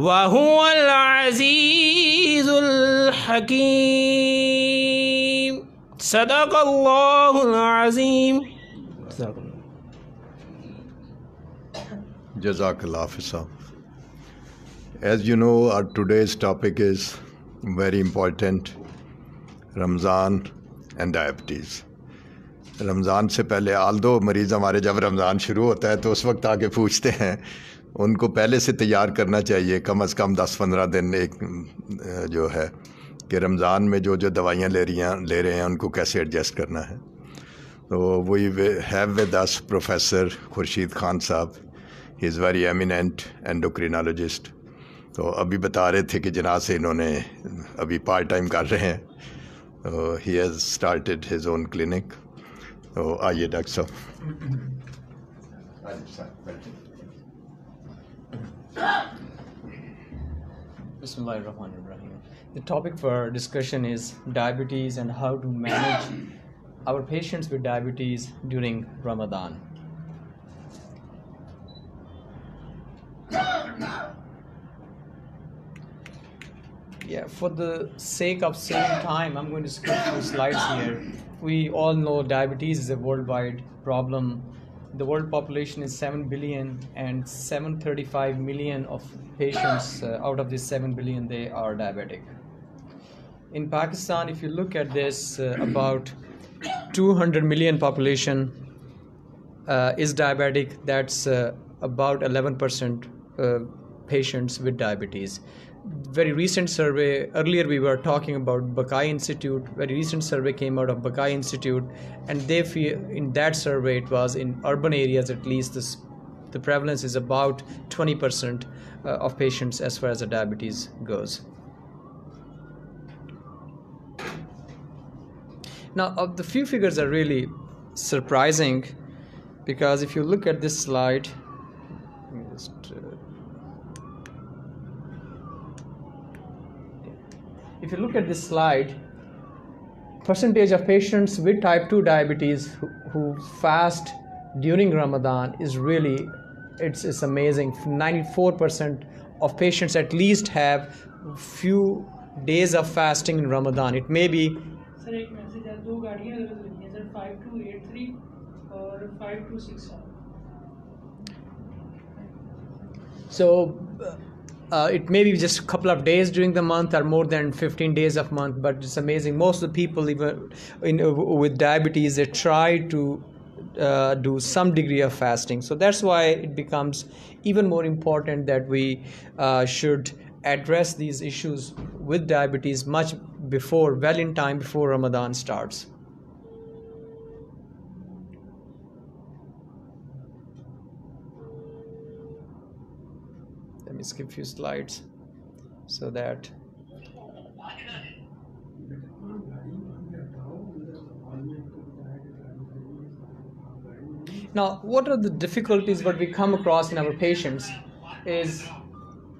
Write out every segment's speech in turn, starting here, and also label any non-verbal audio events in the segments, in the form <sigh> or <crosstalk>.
वज़ीज़ुल्हकीम सदाकल्लाज़ीम जजाकल्लाफ as you know our today's topic is very important Ramzan and diabetes Ramzan से पहले आल दो मरीज़ हमारे, जब रमज़ान शुरू होता है तो उस वक्त आके पूछते हैं उनको पहले से तैयार करना चाहिए, कम अज़ कम दस पंद्रह दिन एक जो है, कि रमज़ान में जो जो दवाइयाँ ले रही हैं, ले रहे हैं, उनको कैसे एडजस्ट करना है। तो we have with us professor Khurshid Khan साहब he is very eminent endocrinologist तो अभी बता रहे थे कि जना से इन्होंने अभी पार्ट टाइम कर रहे हैं तो he has started his own clinic तो आइए डॉक्टर साहब। The topic for discussion is diabetes and how to manage our patients with diabetes during Ramadan. Yeah, for the sake of saving time, I'm going to skip few slides here. We all know diabetes is a worldwide problem. The world population is 7 billion and 735 million of patients uh, out of this 7 billion they are diabetic. In Pakistan, if you look at this, uh, about 200 million population uh, is diabetic. That's uh, about 11% uh, patients with diabetes. Very recent survey, earlier we were talking about Bakai Institute. Very recent survey came out of Bakai Institute, and they feel in that survey it was in urban areas at least this, the prevalence is about 20% uh, of patients as far as the diabetes goes. Now, the few figures are really surprising because if you look at this slide, let me just, uh, if you look at this slide, percentage of patients with type 2 diabetes who, who fast during Ramadan is really it's, it's amazing 94% of patients at least have few days of fasting in Ramadan it may be sir एक message है दो गाड़ियाँ अलग अलग लिखी हैं sir five two eight three और five two six So uh, it may be just a couple of days during the month or more than 15 days of month, but it's amazing. Most of the people even in, uh, with diabetes, they try to uh, do some degree of fasting. So that's why it becomes even more important that we uh, should address these issues with diabetes much before, well in time before Ramadan starts. Me skip few slides so that Now, what are the difficulties what we come across in our patients is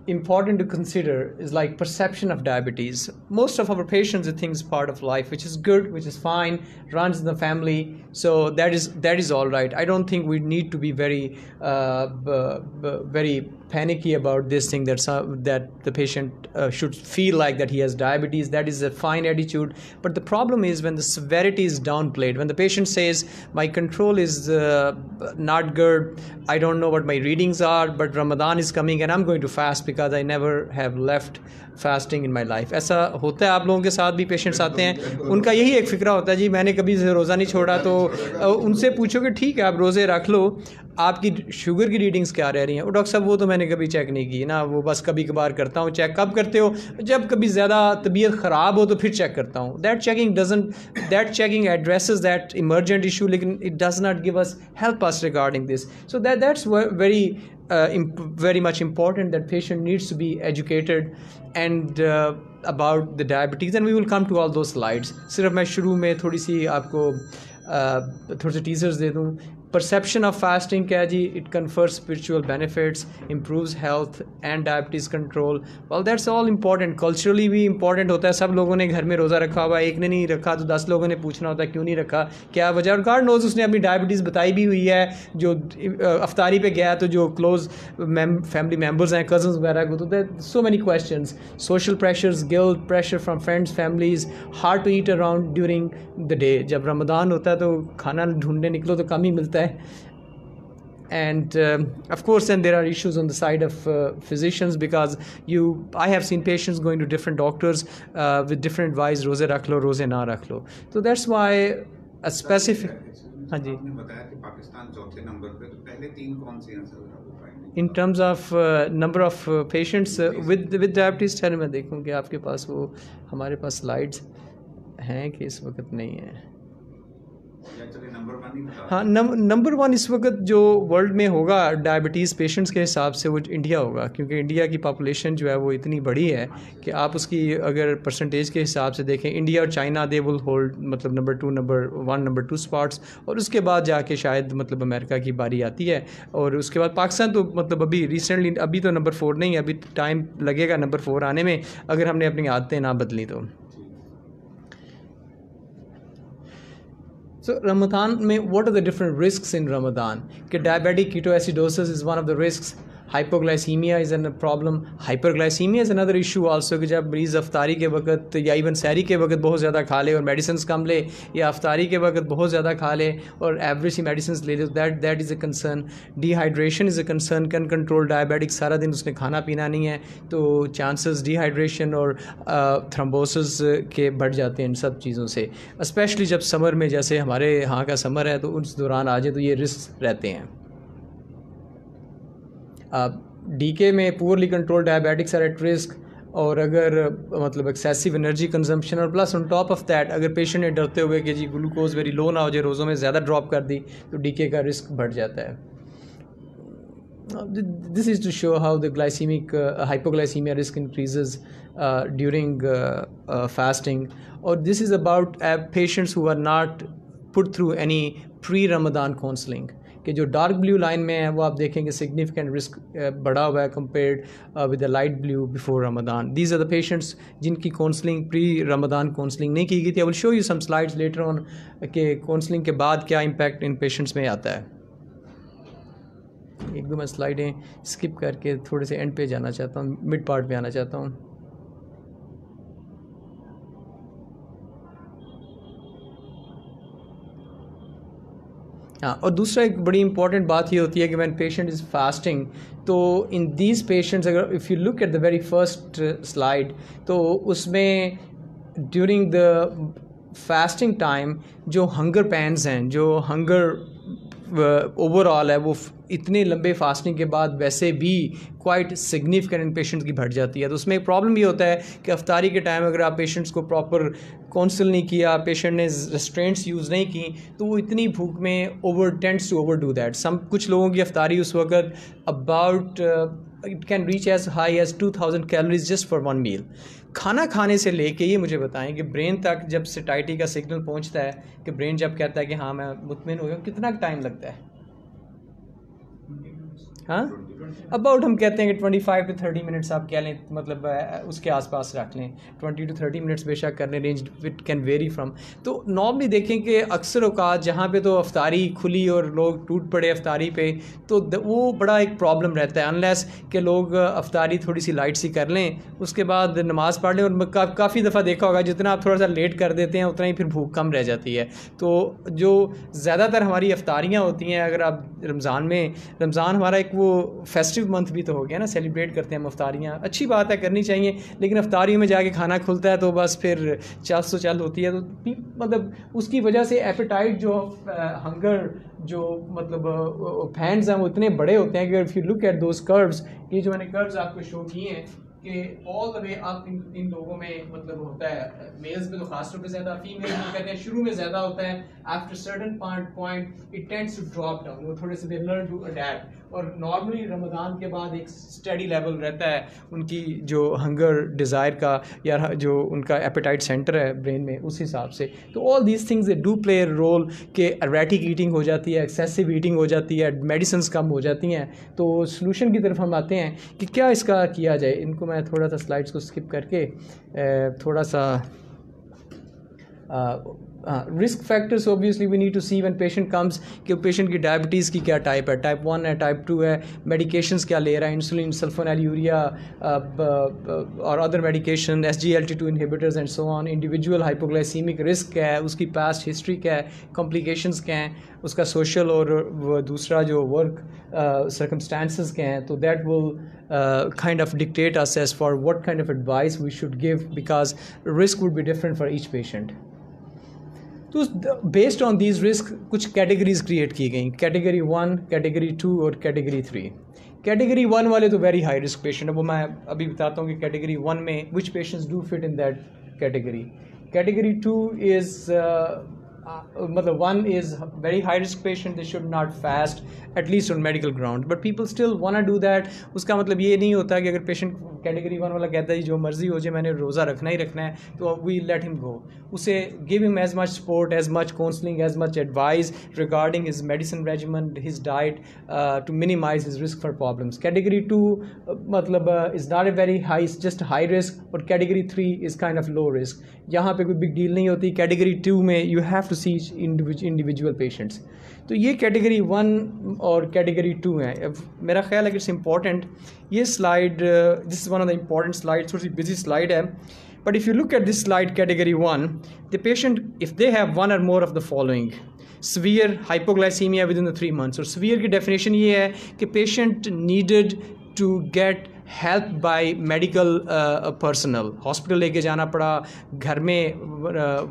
important to consider is like perception of diabetes. Most of our patients they think part of life, which is good, which is fine, runs in the family, so that is that is all right. I don't think we need to be very uh, b- b- very panicky about this thing that some, that the patient uh, should feel like that he has diabetes. That is a fine attitude, but the problem is when the severity is downplayed. When the patient says my control is uh, not good, I don't know what my readings are, but Ramadan is coming and I'm going to fast because I never have left fasting in my life ऐसा होता है आप लोगों के साथ भी patients आते हैं। उनका यही एक फ़िक्रा होता है जी मैंने कभी रोज़ा नहीं छोड़ा तो उनसे पूछो कि ठीक है आप रोज़े रख लो। आपकी शुगर की रीडिंग्स क्या रह रही हैं? डॉक्टर साहब वो तो मैंने कभी चेक नहीं की ना वो बस कभी कभार करता हूँ चेक कब करते हो। जब कभी ज़्यादा तबीयत ख़राब हो तो फिर चेक करता हूँ। That checking doesn't that checking address that emergent issue लेकिन it does not give us help us regarding this so that that's very uh, imp- very much important that patient needs to be educated and uh, about the diabetes and we will come to all those slides सिर्फ मैं शुरू में थोड़ी सी आपको uh, थोड़े से teasers दे दूँ Perception of fasting क्या है जी it confers spiritual benefits improves health and diabetes control well that's all important, culturally भी important होता है, सब लोगों ने घर में रोज़ा रखा हुआ एक ने नहीं रखा तो दस लोगों ने पूछना होता है, क्यों नहीं रखा? क्या वजह? और गार्ड नोज़ उसने अपनी डायबिटीज़ बताई भी हुई है, जो अफ्तारी पे गया तो जो क्लोज फैमिली मेंबर्स हैं कजन्स वगैरह को तो so many question social pressures guilt pressure from friends families hard to eat around during the day जब रमदान होता है तो खाना ढूँढने निकलो तो कम ही मिलता है। and um, of course then there are issues on the side of uh, physicians because you i have seen patients going to different doctors uh, with different advice rose rakh lo rose na rakh lo so that's why a specific हाँ जी बताया कि पाकिस्तान चौथे number पे तो पहले तीन कौन से हैं in terms of number of patients with with diabetes ठहर मैं देखूँ कि आपके पास वो हमारे पास स्लाइड्स हैं कि इस वक्त नहीं है हाँ नंबर वन इस वक्त जो वर्ल्ड में होगा डायबिटीज़ पेशेंट्स के हिसाब से वो इंडिया होगा, क्योंकि इंडिया की पॉपुलेशन जो है वो इतनी बड़ी है कि आप उसकी अगर परसेंटेज के हिसाब से देखें इंडिया और चाइना दे विल होल्ड मतलब number two number one number two spots और उसके बाद जाके शायद मतलब अमेरिका की बारी आती है, और उसके बाद पाकिस्तान तो मतलब अभी रिसेंटली अभी तो नंबर फोर नहीं है, अभी टाइम लगेगा नंबर फोर आने में, अगर हमने अपनी आदतें ना बदली तो। So Ramadan may what are the different risks in Ramadan? Diabetic ketoacidosis is one of the risks. Hypoglycaemia is an problem hyperglycaemia is another issue also कि जब मरीज़ अफ्तारी के वक्त या इवन सैरी के वक्त बहुत ज़्यादा खा ले और मेडिसिन कम ले, या अफ्तारी के वक्त बहुत ज़्यादा खा ले और एवरेज ही मेडिसिन ले ले that that is a concern dehydration is a concern can control diabetic सारा दिन उसने खाना पीना नहीं है तो चांसेस डिहाइड्रेशन और थ्रम्बोसिस के बढ़ जाते हैं इन सब चीज़ों से। स्पेशली जब समर में जैसे हमारे यहाँ का समर है तो उस दौरान आ जाए तो ये रिस्क रहते हैं। डी के में poorly control diabetics are at risk और अगर मतलब एक्सेसिव एनर्जी कंजम्पशन और plus on top of that अगर पेशेंट ने डरते हुए कि जी ग्लूकोज वेरी लो ना हो जाए रोज़ों में ज़्यादा ड्रॉप कर दी तो डी के का रिस्क बढ़ जाता है। This is to show how the glycaemic hypoglycaemia risk increases during fasting और this is about patients who are not put through any pre Ramadan counselling कि जो डार्क ब्लू लाइन में है, वो आप देखेंगे सिग्निफिकेंट रिस्क बढ़ा हुआ है compared with the light blue before Ramadan these are the patients जिनकी काउंसलिंग प्री रमदान काउंसलिंग नहीं की गई थी. I will show you some slides later on के काउंसलिंग के बाद क्या इम्पैक्ट इन पेशेंट्स में आता है. एक दो मैं स्लाइडें स्किप करके थोड़े से एंड पे जाना चाहता हूँ मिड पार्ट पे आना चाहता हूँ. हाँ और दूसरा एक बड़ी इंपॉर्टेंट बात ये होती है कि वैन पेशेंट इज़ फास्टिंग तो इन दीज पेशेंट्स अगर if you look at the very first slide तो उसमें ड्यूरिंग द फास्टिंग टाइम जो हंगर पैंस हैं, जो हंगर ओवरऑल है, वो इतने लंबे फास्टिंग के बाद वैसे भी क्वाइट सिग्निफिकेंट पेशेंट्स की बढ़ जाती है। तो उसमें एक प्रॉब्लम ये होता है कि अफ्तारी के टाइम अगर आप पेशेंट्स को प्रॉपर काउंसिल नहीं किया पेशेंट ने रेस्ट्रेंट्स यूज़ नहीं की तो वो इतनी भूख में over tends to overdo that some कुछ लोगों की अफ्तारी उस वक्त about it can reach as high as two thousand calories just for one meal खाना खाने से लेके ये मुझे बताएँ कि ब्रेन तक जब सिटाइटी का सिग्नल पहुँचता है, कि ब्रेन जब कहता है कि हाँ मैं मुतमिन हो गया, कितना टाइम लगता है? हाँ? अबाउट हम कहते हैं कि twenty five to thirty minutes आप कह लें मतलब उसके आसपास रख लें। ट्वेंटी टू थर्टी मिनट्स बेशक करने range it can vary from तो नॉर्मली देखें कि अक्सर अवकात जहाँ पे तो अफ्तारी खुली और लोग टूट पड़े अफ्तारी पे तो वो बड़ा एक प्रॉब्लम रहता है। अनलेस के लोग अफ्तारी थोड़ी सी लाइट सी कर लें उसके बाद नमाज़ पढ़ लें और का, काफ़ी दफ़ा देखा होगा जितना आप थोड़ा सा लेट कर देते हैं उतना ही फिर भूख कम रह जाती है। तो जो ज़्यादातर हमारी अफ्तारियाँ होती हैं अगर आप रमज़ान में रमज़ान हमारा एक वो फेस्टिव मंथ भी तो हो गया ना सेलिब्रेट करते हैं हम अफ्तारियाँ अच्छी बात है, करनी चाहिए, लेकिन अफ्तारियों में जाके खाना खुलता है तो बस फिर चल सो चल होती है। तो मतलब उसकी वजह से एपेटाइट जो हंगर जो मतलब फैंस हैं, वो इतने बड़े होते हैं कि अगर you look at those curves ये जो मैंने कर्व्स आपको शो किए हैं, कि ऑल द वे अप इन इन लोगों में मतलब होता है मेल्स में तो खास तौर पे ज़्यादा फीमेल में कहते हैं, शुरू में ज़्यादा होता है। After certain point point it tends to drop down वो थोड़े से दे लर्न टू अडेप्ट और नॉर्मली रमज़ान के बाद एक स्टडी लेवल रहता है उनकी जो हंगर डिज़ायर का या जो उनका एपेटाइट सेंटर है ब्रेन में, उस हिसाब से। तो all these things they do play role के एरेटिक ईटिंग हो जाती है एक्सेसिव ईटिंग हो जाती है मेडिसिन कम हो जाती हैं। तो सोल्यूशन की तरफ़ हम आते हैं कि क्या इसका किया जाए। इनको मैं थोड़ा सा स्लाइड्स को स्किप करके थोड़ा सा risk factors obviously we need to see one patient comes कि पेशेंट की डायबिटीज़ की क्या टाइप है टाइप वन है टाइप टू है मेडिकेशंस क्या ले रहा है इंसुलिन सल्फोनल यूरिया और other medication S G L T two inhibitors and so on individual hypoglycaemic risk क्या है, उसकी पास्ट हिस्ट्री क्या है कॉम्प्लिकेशंस क्या हैं, उसका सोशल और दूसरा जो वर्क सर्कमस्टांसिस क्या हैं तो that will of dictate us as for what kind of advice we should give, because risk would be different for each patient. तो बेस्ड ऑन दीज रिस्क कुछ कैटेगरीज क्रिएट की गई कैटेगरी वन कैटेगरी टू और category three category one वाले तो very high risk patient है। वो मैं अभी बताता हूँ कि कैटेगरी वन में which patients do fit in that category category two is मतलब one is very high risk patient they should not fast at least on medical ground but people still want do that उसका मतलब ये नहीं होता कि अगर patient category one वाला कहता है जो मर्ज़ी हो जाए, मैंने रोज़ा रखना ही रखना है। तो वी लेट हिम गो उसे give him as much support as much counselling as much advice regarding his medicine regimen his diet to minimise his risk for problems category two मतलब is not a very high just high risk और category three is kind of low risk यहाँ पे कोई big deal नहीं होती। Category two में you have to see individual patients तो ये कैटेगरी वन और कैटेगरी टू है। मेरा ख्याल है कि इट्स इंपॉर्टेंट ये slide this is one of the important slide थोड़ी सी बिज़ी स्लाइड है। But if you look at this slide category one the patient if they have one or more of the following severe hypoglycaemia within the three months और severe की definition ये है कि patient needed to get help by medical personnel hospital लेके जाना पड़ा, घर में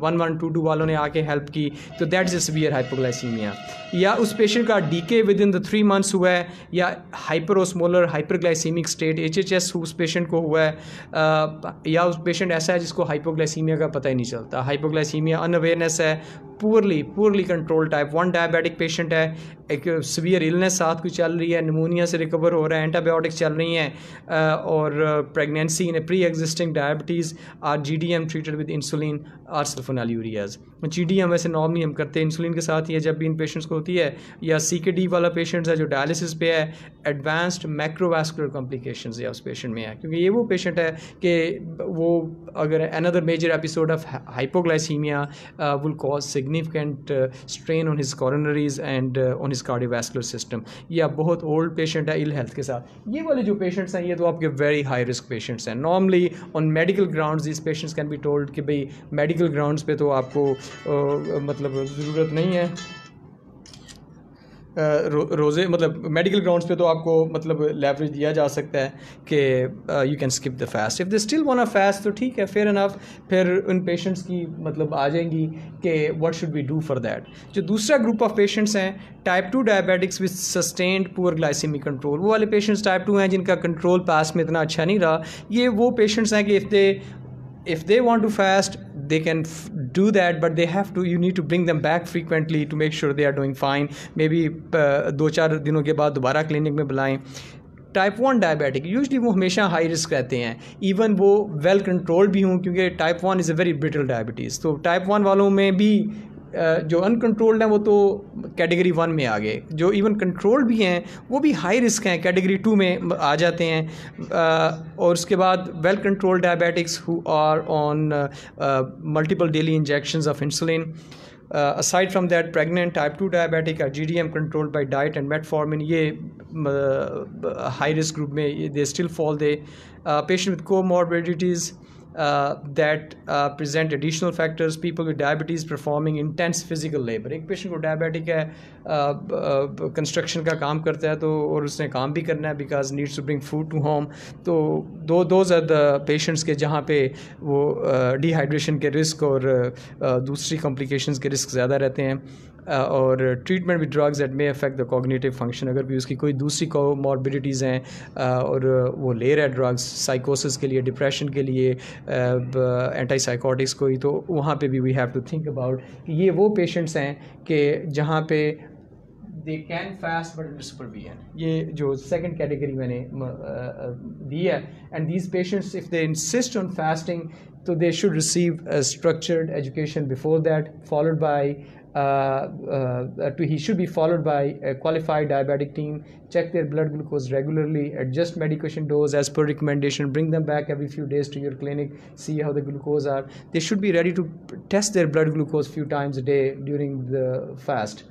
वन वन टू टू वालों ने आके हेल्प की तो that is a severe hypoglycaemia या उस पेशेंट का DK within the three months हुआ है या hyperosmolar hyperglycaemic state H H S उस पेशेंट को हुआ है uh, या उस पेशेंट ऐसा है जिसको हाइपोग्लाइसीमिया का पता ही नहीं चलता। हाइपोग्लाइसीमिया अनअवेयरनेस है poorly poorly control type one diabetic patient है एक सीवियर इलनेस साथ कोई चल रही है निमोनिया से रिकवर हो रहा है एंटाबायोटिक्स चल रही हैं और pregnancy in pre existing diabetes or G D M treated with insulin or sulphonylureas. G D M वैसे नॉर्मली हम करते हैं इंसुलिन के साथ या जब भी इन पेशेंट्स को होती है, या सी के डी वाला पेशेंट्स है जो डायलिसिस पे है एडवांस्ड मैक्रोवास्कुलर कॉम्प्लिकेशंस या उस पेशेंट में है। क्योंकि ये वो पेशेंट है कि वो अगर another major episode of hypoglycaemia will cause significant strain on his coronaries and on his cardiovascular system या बहुत ओल्ड पेशेंट है इल हेल्थ के साथ। ये वाले जो पेशेंट्स हैं, ये तो आपके वेरी हाई रिस्क पेशेंट्स हैं। Normally on medical ground this patients can be told कि भाई मेडिकल ग्राउंड्स पे तो आपको आ, मतलब ज़रूरत नहीं है। रो, रोज़े मतलब मेडिकल ग्राउंड्स पे तो आपको मतलब लेवरेज दिया जा सकता है कि you can skip the fast if they still a fast तो ठीक है फेयर इनफ फिर उन पेशेंट्स की मतलब आ जाएँगी कि what should we do for that जो दूसरा ग्रुप ऑफ़ पेशेंट्स हैं type two diabetics with sustained poor glycaemic control वो वाले पेशेंट्स टाइप टू हैं जिनका कंट्रोल पास में इतना अच्छा नहीं रहा. ये वो पेशेंट्स हैं कि if they if they want to fast they can do that but they have to you need to bring them back frequently to make sure they are doing fine maybe uh, दो चार दिनों के बाद दोबारा clinic में बुलाएं type one diabetic usually वो हमेशा हाई रिस्क रहते हैं इवन वो वेल कंट्रोल्ड भी हों क्योंकि type one is a very brittle diabetes तो टाइप वन वालों में भी जो अनकंट्रोल्ड हैं, वो तो कैटेगरी वन में आ गए। जो इवन कंट्रोल्ड भी हैं, वो भी हाई रिस्क हैं कैटेगरी टू में आ जाते हैं। और उसके बाद well controlled diabetics who are on multiple daily injection of insulin aside from that pregnant type two diabetic or G D M controlled by diet and metformin ये high risk group में they still fall they patient with comorbidities that uh, present additional factors people with diabetes performing intense physical labor. एक patient को diabetic है construction uh, uh, का काम करता है तो और उसने काम भी करना है because needs to bring food to home तो दो दोज आर द पेशेंट्स के जहाँ पे वो डिहाइड्रेशन uh, के रिस्क और दूसरी कॉम्प्लिकेशंस के रिस्क ज़्यादा रहते हैं। और treatment with drugs at may affect the cognitive function अगर भी उसकी कोई दूसरी मॉर्बिडिटीज़ हैं और वो ले रहा है ड्रग्स साइकोसिस के लिए डिप्रेशन के लिए एंटी साइकोटिक्स कोई तो वहाँ पे भी we have to think about ये वो पेशेंट्स हैं कि जहाँ पे they can fast but under ये जो सेकंड कैटेगरी मैंने दी है and these patients if they insist on fasting तो they should receive structured education before that followed by to, he should be followed by a qualified diabetic team check their blood glucose regularly adjust medication dose as per recommendation bring them back every few days to your clinic see how the glucose are. They should be ready to test their blood glucose few times a day during the fast.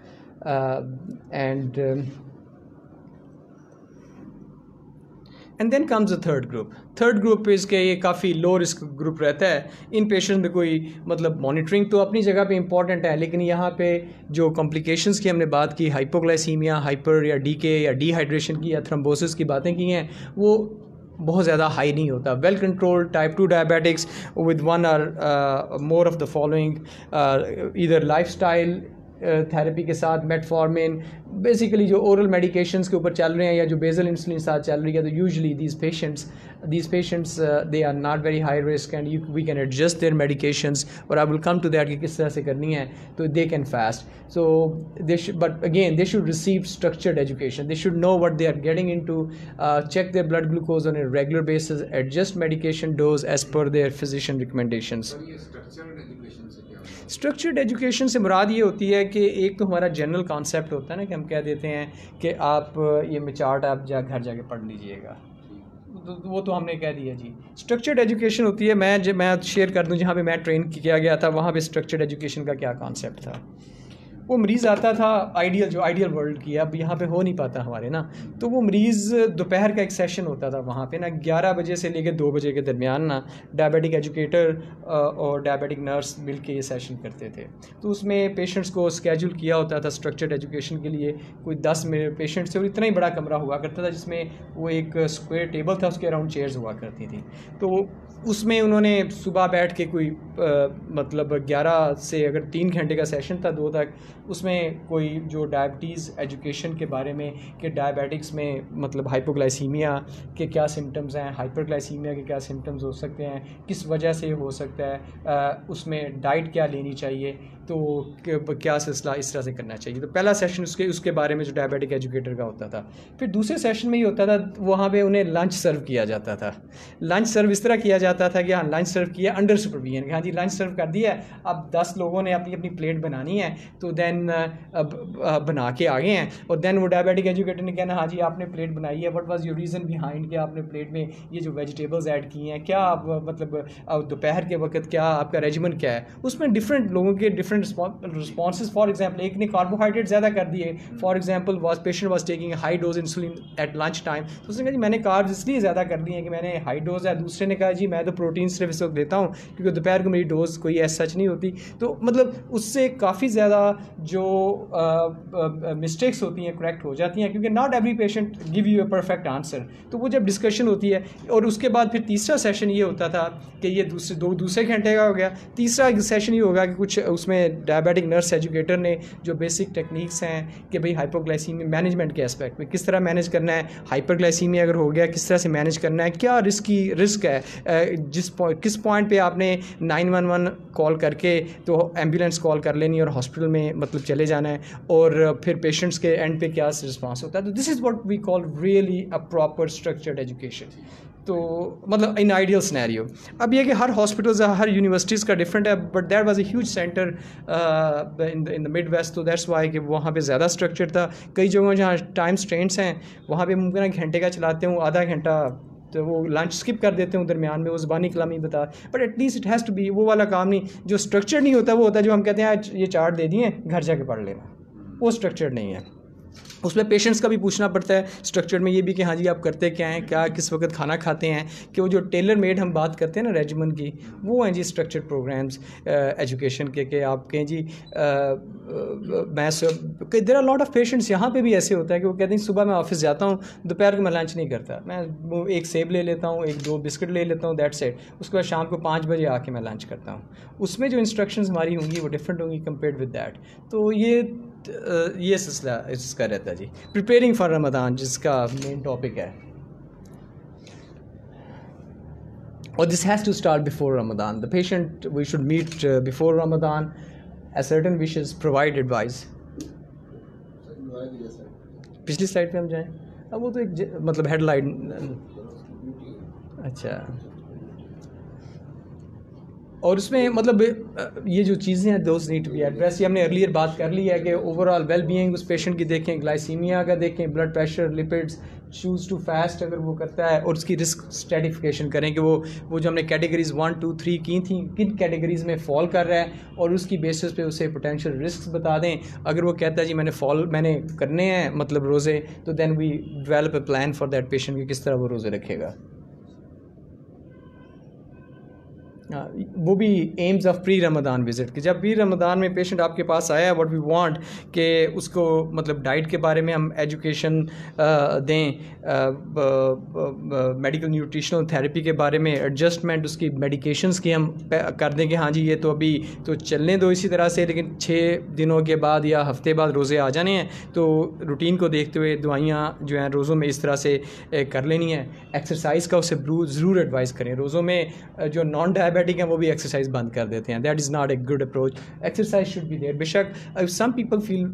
Uh, and um, and then comes a third group third group इसके ये काफ़ी low risk group रहता है। इन patient में कोई मतलब monitoring तो अपनी जगह पे इंपॉर्टेंट है, लेकिन यहाँ पे जो कॉम्प्लिकेशंस की हमने बात की हाइपोग्लाइसीमिया हाइपर या डी के या डिहाइड्रेशन की या थ्रम्बोसिस की बातें की हैं, वो बहुत ज़्यादा हाई नहीं होता। Well control type two diabetics with one or more of the following इधर लाइफ स्टाइल थेरेपी के साथ मेटफॉर्मिन बेसिकली जो ओरल मेडिकेशंस के ऊपर चल रहे हैं या जो बेजल इंसुलिन साथ चल रही है तो usually these patients these patients they are not very high risk and you we can adjust their medications और I will come to that कि किस तरह से करनी है तो they can fast so they but again they should receive structured education they should know what they are getting into check their blood glucose on a regular basis adjust medication dose as per their physician recommendations structured education से मुराद ये होती है कि एक तो हमारा general concept होता है ना कि हम कह देते हैं कि आप, ये मिचार्ट आप जा, घर जाके पढ़ लीजिएगा। तो वो तो हमने कह दिया जी। स्ट्रक्चर्ड एजुकेशन होती है, मैं जब मैं शेयर कर दूँ, जहाँ पे मैं ट्रेन किया गया था, वहाँ पे स्ट्रक्चर्ड एजुकेशन का क्या कॉन्सेप्ट था। वो मरीज़ आता था आइडियल जो आइडियल वर्ल्ड की अब यहाँ पे हो नहीं पाता हमारे ना। तो वो मरीज़ दोपहर का एक सेशन होता था वहाँ पे ना ग्यारह बजे से लेकर दो बजे के दरमियान ना डायबिटिक एजुकेटर और डायबिटिक नर्स मिल के ये सेशन करते थे। तो उसमें पेशेंट्स को स्केजूल किया होता था स्ट्रक्चर्ड एजुकेशन के लिए कोई दस पेशेंट्स थे और इतना ही बड़ा कमरा हुआ करता था जिसमें वो एक स्क्वेयर टेबल था उसके अराउंड चेयर्स हुआ करती थी। तो उसमें उन्होंने सुबह बैठ के कोई आ, मतलब ग्यारह से अगर तीन घंटे का सेशन था दो तक उसमें कोई जो डायबिटीज़ एजुकेशन के बारे में, कि डायबिटिक्स में मतलब हाइपोग्लाइसीमिया के क्या सिम्टम्स हैं हाइपरग्लाइसीमिया के क्या सिम्टम्स हो सकते हैं, किस वजह से हो सकता है उसमें डाइट क्या लेनी चाहिए तो क्या सिलसिला इस तरह से करना चाहिए। तो पहला सेशन उसके उसके बारे में जो डायबिटिक एजुकेटर का होता था। फिर दूसरे सेशन में ये होता था, वहाँ पे उन्हें लंच सर्व किया जाता था। लंच सर्व इस तरह किया जाता था कि हाँ लंच सर्व किया अंडर सुपरविजन हाँ जी लंच सर्व कर दिया, अब दस लोगों ने अपनी अपनी प्लेट बनानी है तो देन अब बना के आ गए हैं। और देन वो डायबिटिक एजुकेटर ने कहना हाँ जी, आपने प्लेट बनाई है what was your reason behind कि आपने प्लेट में ये जो वेजिटेबल्स ऐड किए हैं? क्या आप मतलब दोपहर के वक्त क्या आपका रेजिमेंट क्या है? उसमें डिफरेंट लोगों के different different response for example एक ने कार्बोहाइड्रेट ज़्यादा कर दिए। For example was patient was taking high dose insulin at lunch time तो उसने कहा, जी, मैंने कार्ब्स इसलिए ज़्यादा कर दिए हैं कि मैंने हाई डोज है। दूसरे ने कहा, जी, मैं तो प्रोटीन सिर्फ़ इस वक्त देता हूँ, क्योंकि दोपहर को मेरी डोज कोई ऐसा सच नहीं होती। तो मतलब उससे काफ़ी ज़्यादा जो मिस्टेक्स होती हैं करेक्ट हो जाती हैं, क्योंकि not every patient give you a perfect answer तो वो जब डिस्कशन होती है, और उसके बाद फिर तीसरा सेशन ये होता था कि ये दूसरे, दो, दूसरे घंटे का हो गया। तीसरा सेशन ये होगा कि कुछ उसमें डायबिटिक नर्स एजुकेटर ने जो बेसिक टेक्निक्स हैं कि भाई हाइपोग्लाइसीमी मैनेजमेंट के एस्पेक्ट में किस तरह मैनेज करना है हाइपरग्लाइसीमी अगर हो गया, किस तरह से मैनेज करना है, क्या रिस्क की रिस्क है जिस किस पॉइंट पे आपने नाइन वन वन कॉल करके तो एंबुलेंस कॉल कर लेनी और हॉस्पिटल में मतलब चले जाना है और फिर पेशेंट्स के एंड पे क्या रिस्पॉन्स होता है? तो this is what we call really a proper structured education तो मतलब इन आइडियल स्नैरियो अब ये कि हर हॉस्पिटल्स हर यूनिवर्सिटीज़ का डिफरेंट है but that was a huge centre in in the mid west तो दैट्स वाई कि वहाँ पे ज़्यादा स्ट्रक्चर था। कई जगहों जहाँ टाइम स्ट्रेंट्स हैं, वहाँ पे मुमकिन घंटे का चलाते हूँ आधा घंटा तो वो लंच स्किप कर देते हैं दरमियान में, वो ज़बानी कलामी बता। But at least it has to be वो वाला काम नहीं, जो स्ट्रक्चर नहीं होता, वो होता है जो हम कहते हैं ये चार्ट दे दिए, घर जाके पढ़ लेना। वो स्ट्रक्चर नहीं है। उसमें पेशेंट्स का भी पूछना पड़ता है स्ट्रक्चर में ये भी कि हाँ जी, आप करते क्या हैं, क्या, किस वक्त खाना खाते हैं, कि वो जो टेलर मेड हम बात करते हैं ना रेजिमन की, वो हैं जी स्ट्रक्चर प्रोग्राम्स एजुकेशन के, कि आप कहें जी मैं there are lot of patients यहाँ पे भी ऐसे होता है कि वो कहते हैं सुबह मैं ऑफ़िस जाता हूँ, दोपहर को मैं लंच नहीं करता। मैं एक सेब ले लेता हूँ, एक दो बिस्किट ले लेता हूँ दैट सेट उसके बाद शाम को पाँच बजे आके मैं लंच करता हूँ। उसमें जो इंस्ट्रक्शन हमारी होंगी वो डिफरेंट होंगी कंपेयर विद दैट तो ये ये सिलसिला, इसका रहता है जी। प्रिपेयरिंग फॉर रमदान जिसका मेन टॉपिक है। और this has to start before Ramadan the patient we should meet before Ramadan a certain wishes provide advice पिछली स्लाइड पे हम जाएँ। अब वो तो एक मतलब हेडलाइन अच्छा। और उसमें मतलब ये जो चीज़ें हैं दोस्त नीड टू बी एड्रेस ये हमने अर्लियर बात कर ली है कि ओवरऑल वेल बीइंग उस पेशेंट की देखें ग्लाइसीमिया का देखें blood pressure lipids choose to fast अगर वो करता है और उसकी रिस्क स्टेटिफिकेशन करें कि वो वो जो हमने कैटेगरीज वन टू थ्री की थी, किन कैटेगरीज में फॉल कर रहा है और उसकी बेसिस पे उसे पोटेंशियल रिस्क बता दें। अगर वो कहता है, जी, मैंने फॉल मैंने करने हैं मतलब रोज़े तो then we develop a plan for that patient कि किस तरह वो रोज़े रखेगा। वो भी aims of pre Ramadan visit कि। जब प्री रमदान में पेशेंट आपके पास आया व्हाट वी वांट कि उसको मतलब डाइट के बारे में हम एजुकेशन दें मेडिकल न्यूट्रिशनल थेरेपी के बारे में एडजस्टमेंट उसकी मेडिकेशंस की हम कर दें कि हाँ जी, ये तो अभी तो चलने दो इसी तरह से, लेकिन छः दिनों के बाद या हफ़्ते बाद रोज़े आ जाने हैं तो रूटीन को देखते हुए दवाइयाँ जो हैं रोज़ों में इस तरह से कर लेनी है। एक्सरसाइज का उसे ज़रूर एडवाइस करें। रोज़ों में जो नॉन डायबिट डायबिटिक हैं वो भी एक्सरसाइज बंद कर देते हैं। That is not a good approach exercise should be there बेशक some people feel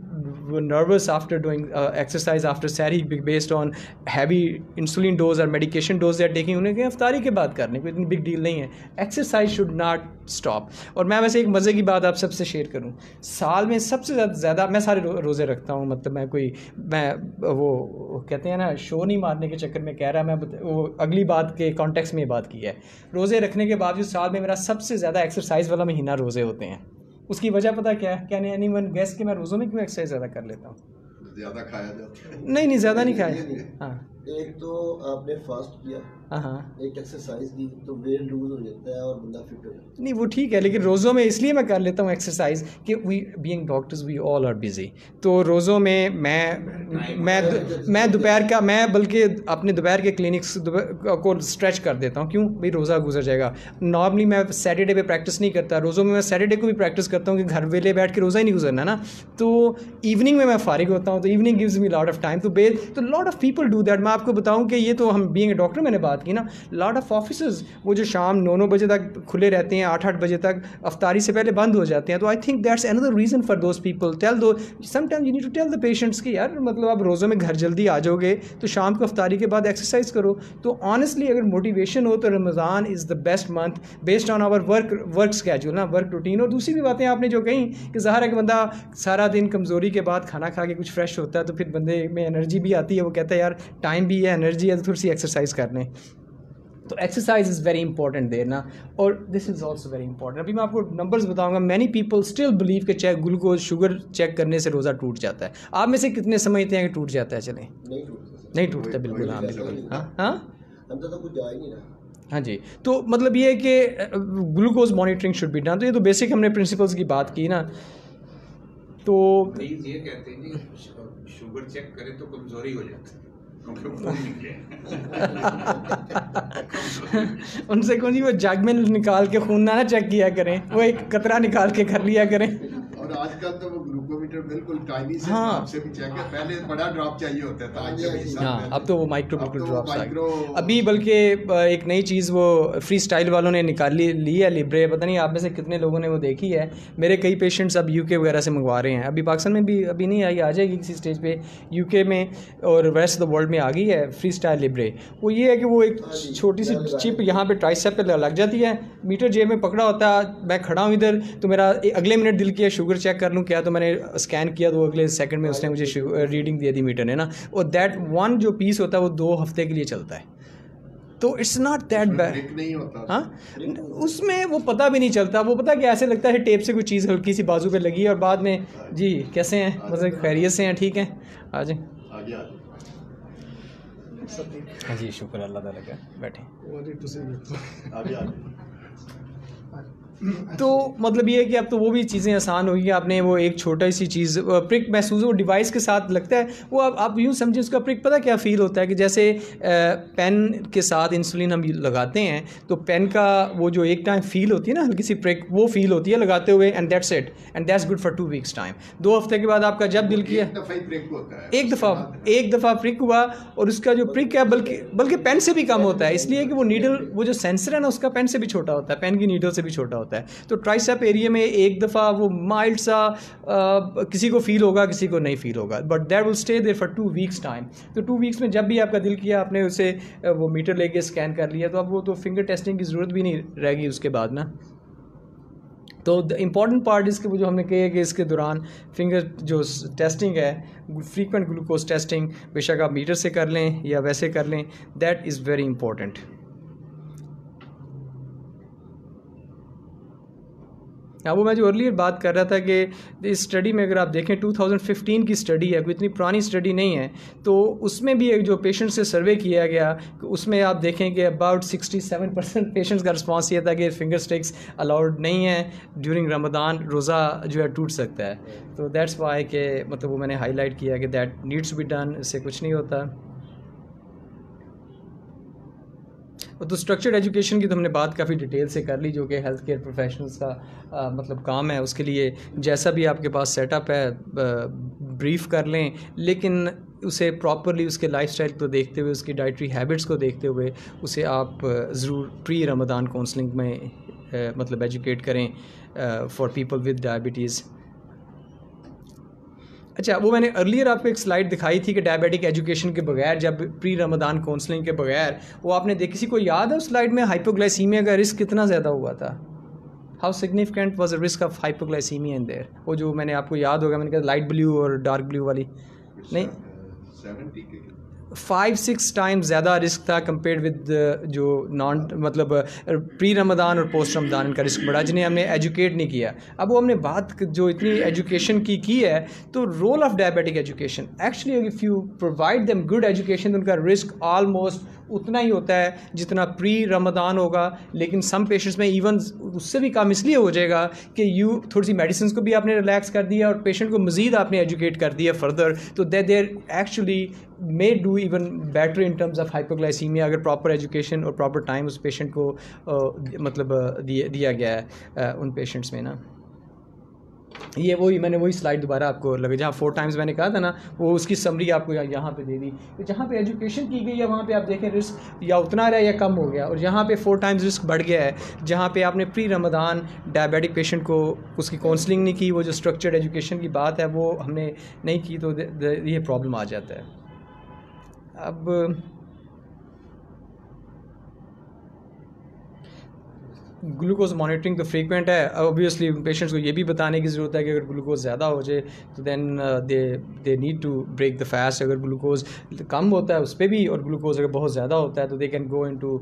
nervous after doing exercise after sehri based on heavy insulin dose और मेडिकेशन डोज आर टेकिंग उन्हें कहीं अफ्तारी के बाद करने कोई इतनी बिग डील नहीं है। एक्सरसाइज शुड नॉट स्टॉप और मैं वैसे एक मज़े की बात आप सबसे शेयर करूँ। साल में सबसे ज़्यादा मैं सारे रो, रोज़े रखता हूँ मतलब मैं कोई मैं वो कहते हैं ना शो नहीं मारने के चक्कर में कह रहा मैं वो अगली बात के कॉन्टेक्स में बात की है। रोज़े रखने के बावजूद साल में मेरा सबसे ज़्यादा एक्सरसाइज वाला महीना रोज़े होते हैं। उसकी वजह पता क्या है? क्या एनी वन गैस के मैं रोज़ों में क्यों एक्सरसाइज ज़्यादा कर लेता हूँ? ज़्यादा खाया जाता है। नहीं नहीं ज़्यादा नहीं खाया। हाँ। एक तो आपने फास्ट किया। हाँ, हाँ। एक एक्सरसाइज की तो वेट लूज हो जाता है और बंदा फिट हो जाता है। नहीं वो ठीक है लेकिन रोज़ों में इसलिए मैं कर लेता हूँ एक्सरसाइज कि we being doctors we all are busy तो रोज़ों में मैं मैं मैं दोपहर का मैं बल्कि अपने दोपहर के क्लिनिक्स को स्ट्रेच कर देता हूँ। क्यों? भाई रोज़ा गुजर जाएगा। नॉर्मली मैं सैटरडे पे प्रैक्टिस नहीं करता। रोज़ों में मैं सैटरडे को भी प्रैक्टिस करता हूँ कि घर वेले बैठ के रोज़ा ही नहीं गुजरना ना। तो इवनिंग में मैं फारिग होता हूँ तो evening gives me lot of time तो बे तो lot of people do that मैं आपको बताऊँ कि ये तो हम बीइंग डॉक्टर मैंने बात की ना। लॉट ऑफ़ ऑफ़िस वो जो शाम नौ नौ बजे तक खुले रहते हैं आठ आठ बजे तक अफ्तारी से पहले बंद हो जाते हैं। तो I think that's another reason for those people tell though sometime you need to tell the patients कि यार मतलब आप रोज़ों में घर जल्दी आ जाओगे तो शाम को अफ्तारी के बाद एक्सरसाइज करो। तो ऑनेस्टली अगर मोटिवेशन हो तो Ramzan is the best month based on our work work schedule ना वर्क रूटीन और दूसरी भी बातें आपने जो कही कि ज़ाहिर है कि बंदा सारा दिन कमज़ोरी के बाद खाना खा के कुछ फ्रेश होता है तो फिर बंदे में एनर्जी भी आती है। वो कहता है, यार टाइम भी है एनर्जी है तो थोड़ी सी एक्सरसाइज कर लें तो exercise is very important there ना। और this is also very important अभी मैं आपको नंबर्स बताऊँगा। मैनी पीपल स्टिल बिलीव कि चेक ग्लूकोज शुगर चेक करने से रोज़ा टूट जाता है। आप में से कितने समझते हैं कि टूट जाता है? चलें। नहीं टूटता। बिल्कुल हाँ बिल्कुल। हाँ? हाँ? तो ही नहीं रहा। हाँ जी। तो मतलब ये है कि glucose monitoring should be done तो ये तो बेसिक हमने प्रिंसिपल्स की बात की ना। तो ये कहते हैं शुगर चेक करें तो कमज़ोरी हो जाती है। <laughs> उनसे कौन जी वो जग निकाल के खून ना चेक किया करें। वो एक कतरा निकाल के कर लिया करें। और आजकल तो वो ग्लूकोमीटर बिल्कुल टाइनी से हाँ। से भी चेक है। पहले बड़ा ड्रॉप चाहिए होता था आज हिसाब हाँ अब तो वो माइक्रो बिल्कुल तो वो माइक्रो अभी बल्कि एक नई चीज़ वो फ्री स्टाइल वालों ने निकाली ली है लिब्रे पता नहीं आप में से कितने लोगों ने वो देखी है। मेरे कई पेशेंट्स अब यूके वगैरह से मंगवा रहे हैं। अभी पाकिस्तान में भी अभी नहीं आई आ जाएगी किसी स्टेज पे यूके में और वेस्ट द वर्ल्ड में आ गई है फ्री स्टाइल लिब्रे वो ये है कि वो एक छोटी सी चिप यहाँ पे ट्राइसेप पे लग जाती है। मीटर जेब में पकड़ा होता है मैं खड़ा हूँ इधर तो मेरा अगले मिनट दिल किया शुगर चेक कर लूँ क्या तो मैंने स्कैन किया तो अगले सेकंड में उसने मुझे रीडिंग दे दी मीटर ने ना। और दैट वन जो पीस होता है वो दो हफ़्ते के लिए चलता है। तो इट्स नॉट दैट बैड नहीं होता। हाँ? उसमें वो पता भी नहीं चलता। वो पता कि ऐसे लगता है टेप से कोई चीज़ हल्की सी बाजू पे लगी है और बाद में जी कैसे हैं? मतलब खैरियत से हैं ठीक हैं? आ जाए। हाँ जी शुक्र अल्लाह ताला का। बैठे। <laughs> तो मतलब ये है कि अब तो वो भी चीज़ें आसान होगी आपने वो एक छोटा सी चीज़ प्रिक महसूस वो डिवाइस के साथ लगता है वो आप आप यूँ समझिए उसका प्रिक पता क्या फ़ील होता है कि जैसे पेन के साथ इंसुलिन हम लगाते हैं तो पेन का वो जो एक टाइम फील होती है ना हल्की सी प्रिक वो फील होती है लगाते हुए and that's it and that's good for two weeks time दो हफ़्ते के बाद आपका जब दिल किया दफ़ा एक दफ़ा एक दफ़ा प्रिक हुआ और उसका जो प्रिक है बल्कि बल्कि पेन से भी कम होता है इसलिए कि वो नीडल वो जो सेंसर है ना उसका पेन से भी छोटा होता है पेन की नीडल से भी छोटा होता है। तो ट्राइसेप एरिया में एक दफ़ा वो माइल्ड सा आ, किसी को फील होगा किसी को नहीं फील होगा। But that will stay there for two weeks time तो टू वीक्स में जब भी आपका दिल किया आपने उसे वो मीटर लेके स्कैन कर लिया तो अब वो तो फिंगर टेस्टिंग की ज़रूरत भी नहीं रहेगी उसके बाद ना। तो द इंपॉर्टेंट पार्ट इसके वो जो हमने कहा है कि इसके दौरान फिंगर जो टेस्टिंग है फ्रीक्वेंट ग्लूकोज टेस्टिंग बेशक आप मीटर से कर लें या वैसे कर लें दैट इज़ वेरी इंपॉर्टेंट हाँ वो मैं जो अर्लियर बात कर रहा था कि इस स्टडी में अगर आप देखें 2015 की स्टडी है, कोई इतनी पुरानी स्टडी नहीं है तो उसमें भी एक जो पेशेंट से सर्वे किया गया उसमें आप देखें कि अबाउट 67 परसेंट पेशेंट्स का रिस्पॉन्स ये था कि फिंगर स्टिक्स अलाउड नहीं है ड्यूरिंग रमदान रोज़ा जो है टूट सकता है। तो दैट्स वाई के मतलब वो मैंने हाईलाइट किया कि दैट नीड्स बी डन इससे कुछ नहीं होता। तो स्ट्रक्चर्ड एजुकेशन की तो हमने बात काफ़ी डिटेल से कर ली जो कि हेल्थ केयर प्रोफेशनल्स का आ, मतलब काम है। उसके लिए जैसा भी आपके पास सेटअप है ब्रीफ कर लें लेकिन उसे प्रॉपरली उसके लाइफस्टाइल को देखते हुए उसकी डाइटरी हैबिट्स को देखते हुए उसे आप ज़रूर प्री रमदान काउंसलिंग में मतलब एजुकेट करें फॉर पीपल विद डायबिटीज़ अच्छा वो मैंने अर्लियर आपको एक स्लाइड दिखाई थी कि डायबिटिक एजुकेशन के बगैर जब प्री रमदान काउंसलिंग के बगैर वो आपने देखी किसी को याद है उस स्लाइड में हाइपोग्लाइसीमिया का रिस्क कितना ज़्यादा हुआ था? How significant was risk of hypoglycaemia in there वो जो मैंने आपको याद होगा मैंने कहा लाइट ब्लू और डार्क ब्लू वाली। नहीं? फाइव सिक्स टाइम ज़्यादा रिस्क था कंपेयर विद जो नॉन मतलब प्री रमदान और पोस्ट रमदान इनका रिस्क बढ़ा, जिन्हें हमने एजुकेट नहीं किया। अब वो हमने बात जो इतनी एजुकेशन की की है तो role of diabetic education actually if you provide them good education तो उनका रिस्क ऑलमोस्ट उतना ही होता है जितना प्री रमदान होगा। लेकिन सम पेशेंट्स में इवन उससे भी कम इसलिए हो जाएगा कि यू थोड़ी सी मेडिसिन को भी आपने रिलैक्स कर दिया और पेशेंट को मज़ीद आपने एजुकेट कर दिया फर्दर तो they there actually may do even better in terms of hypoglycaemia अगर प्रॉपर एजुकेशन और प्रॉपर टाइम उस पेशेंट को uh, मतलब uh, दिया दिया गया है uh, उन पेशेंट्स में ना। ये वही, मैंने वही स्लाइड दोबारा आपको लगे, जहाँ फोर टाइम्स मैंने कहा था ना, वो उसकी समरी आपको यहाँ पे दे दी। तो जहाँ पे एजुकेशन की गई है, वहाँ पे आप देखें रिस्क या उतना रहा या कम हो गया, और जहाँ पे फोर टाइम्स रिस्क बढ़ गया है, जहाँ पे आपने प्री रमदान डायबिटिक पेशेंट को उसकी काउंसलिंग नहीं की, वो जो स्ट्रक्चर्ड एजुकेशन की बात है, वो हमने नहीं की तो ये प्रॉब्लम आ जाता है। अब ग्लूकोज मॉनिटरिंग तो फ्रीक्वेंट है। ऑब्वियसली पेशेंट्स को ये भी बताने की ज़रूरत है कि अगर ग्लूकोज ज़्यादा हो जाए तो then they they need to break the fast अगर ग्लूकोज कम होता है उस पर भी और ग्लूकोज अगर बहुत ज़्यादा होता है तो they can go into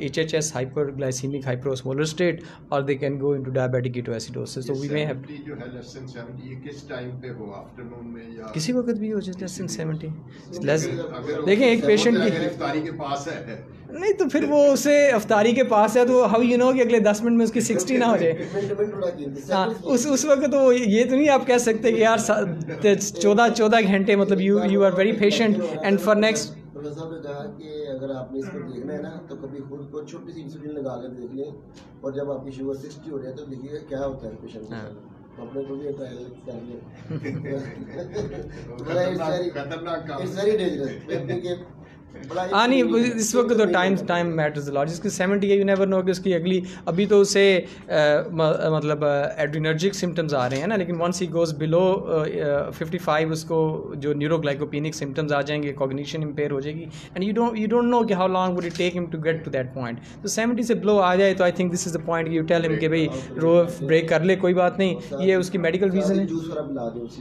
H H S hyperglycaemic hyperosmolar state और they can go into diabetic तो वी मे हैव 70 जो लेस देन 70 ये किस टाइम पे हो? आफ्टरनून में या किसी वक्त भी हो जाए सेवेंटी देखें एक पेशेंट की के पास है नहीं तो फिर वो उसे अफ्तारी के पास है तो हाउ यू नो कि अगले दस मिनट में उसकी सिक्सटी ना हो जाए? हाँ उस उस वक्त तो ये तो नहीं आप कह सकते कि यार चौदह चौदह घंटे मतलब you you are very patient and for next साहब ने कहा कि अगर आपने इसको देखना है ना तो कभी खुद को छोटी सी इंसुलिन लगा कर देख लें और जब आपकी शुगर सिक्सटी हो रही है तो देखिए क्या होता है पेशेंट के हाँ। साथ। अपने को भी ट्रायल करने <laughs> <laughs> खतरनाक हाँ नहीं इस वक्त तो टाइम टाइम मैटर्स लॉट जिसकी सेवेंटी है यू नेवर नो कि उसकी अगली अभी तो उसे अ, म- मतलब एड्रीनर्जिक सिम्टम्स आ रहे हैं ना लेकिन once he goes below fifty five उसको जो न्यूरोग्लाइकोपिनिक सिम्टम्स आ जाएँगे कॉग्निशन इम्पेयर हो जाएगी। And you don't you don't know कि how long would it take him to get to that point तो सेवेंटी से बिलो आ जाए तो I think this is the point you tell him कि भाई रो ब्रेक कर ले कोई बात नहीं। ये उसकी मेडिकल रीज़न है।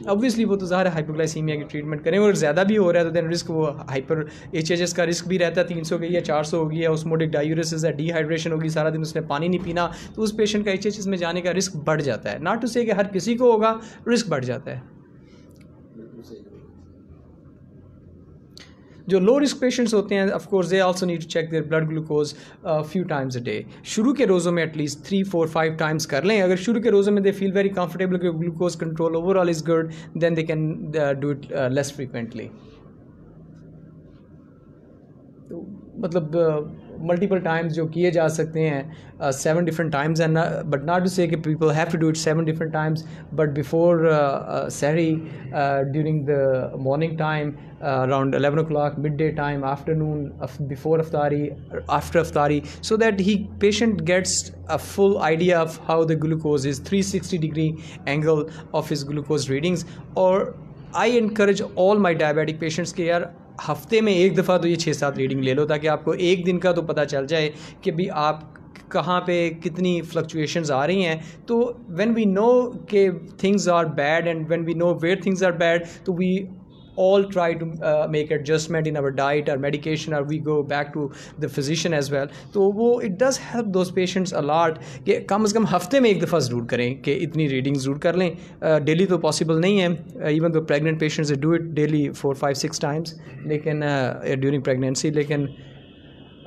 ऑब्वियसली वो तो ज़ाहिर है हाइपोग्लाइसीमिया की ट्रीटमेंट करें और ज़्यादा भी हो रहा है तो देन रिस्क वो हाइपर एच एच का रिस्क भी रहता है, तीन सौ गई है, चार सौ हो गई है उसमोटिक डायूरिसिस है डिहाइड्रेशन होगी, सारा दिन उसने पानी नहीं पीना तो उस पेशेंट का एच एच एस में जाने का रिस्क बढ़ जाता है। नॉट टू से कि हर किसी को होगा रिस्क बढ़ जाता है। जो लो रिस्क पेशेंट्स होते हैं of course they also need to check their blood glucose few times a day शुरू के रोज़ों में at least three four five times कर लें। अगर शुरू के रोज़ों में दे फील वेरी कंफर्टेबल कि glucose control overall is good then they can do it less frequently मतलब मल्टीपल टाइम्स जो किए जा सकते हैं seven different times and but not to say कि people have to do it seven different times but before sehri during the morning time around 11 o'clock midday time afternoon of before aftari after aftari so that he patient gets a full idea of how the glucose is 360 degree angle of his glucose readings or I encourage all my diabetic patients कि यार हफ़्ते में एक दफ़ा तो ये छः सात रीडिंग ले लो ताकि आपको एक दिन का तो पता चल जाए कि भी आप कहाँ पे कितनी फ्लक्चुएशंस आ रही हैं। तो व्हेन वी नो के things are bad and when we know where things are bad तो we all try to uh, make adjustment in our diet or medication or we go back to the physician as well तो वो it does help those patients a lot कि कम से कम हफ्ते में एक दफ़ा ज़रूर करें कि इतनी रीडिंग ज़रूर कर लें डेली तो पॉसिबल नहीं है इवन तो pregnant patients do it daily four five six times लेकिन ड्यूरिंग प्रेगनेंसी लेकिन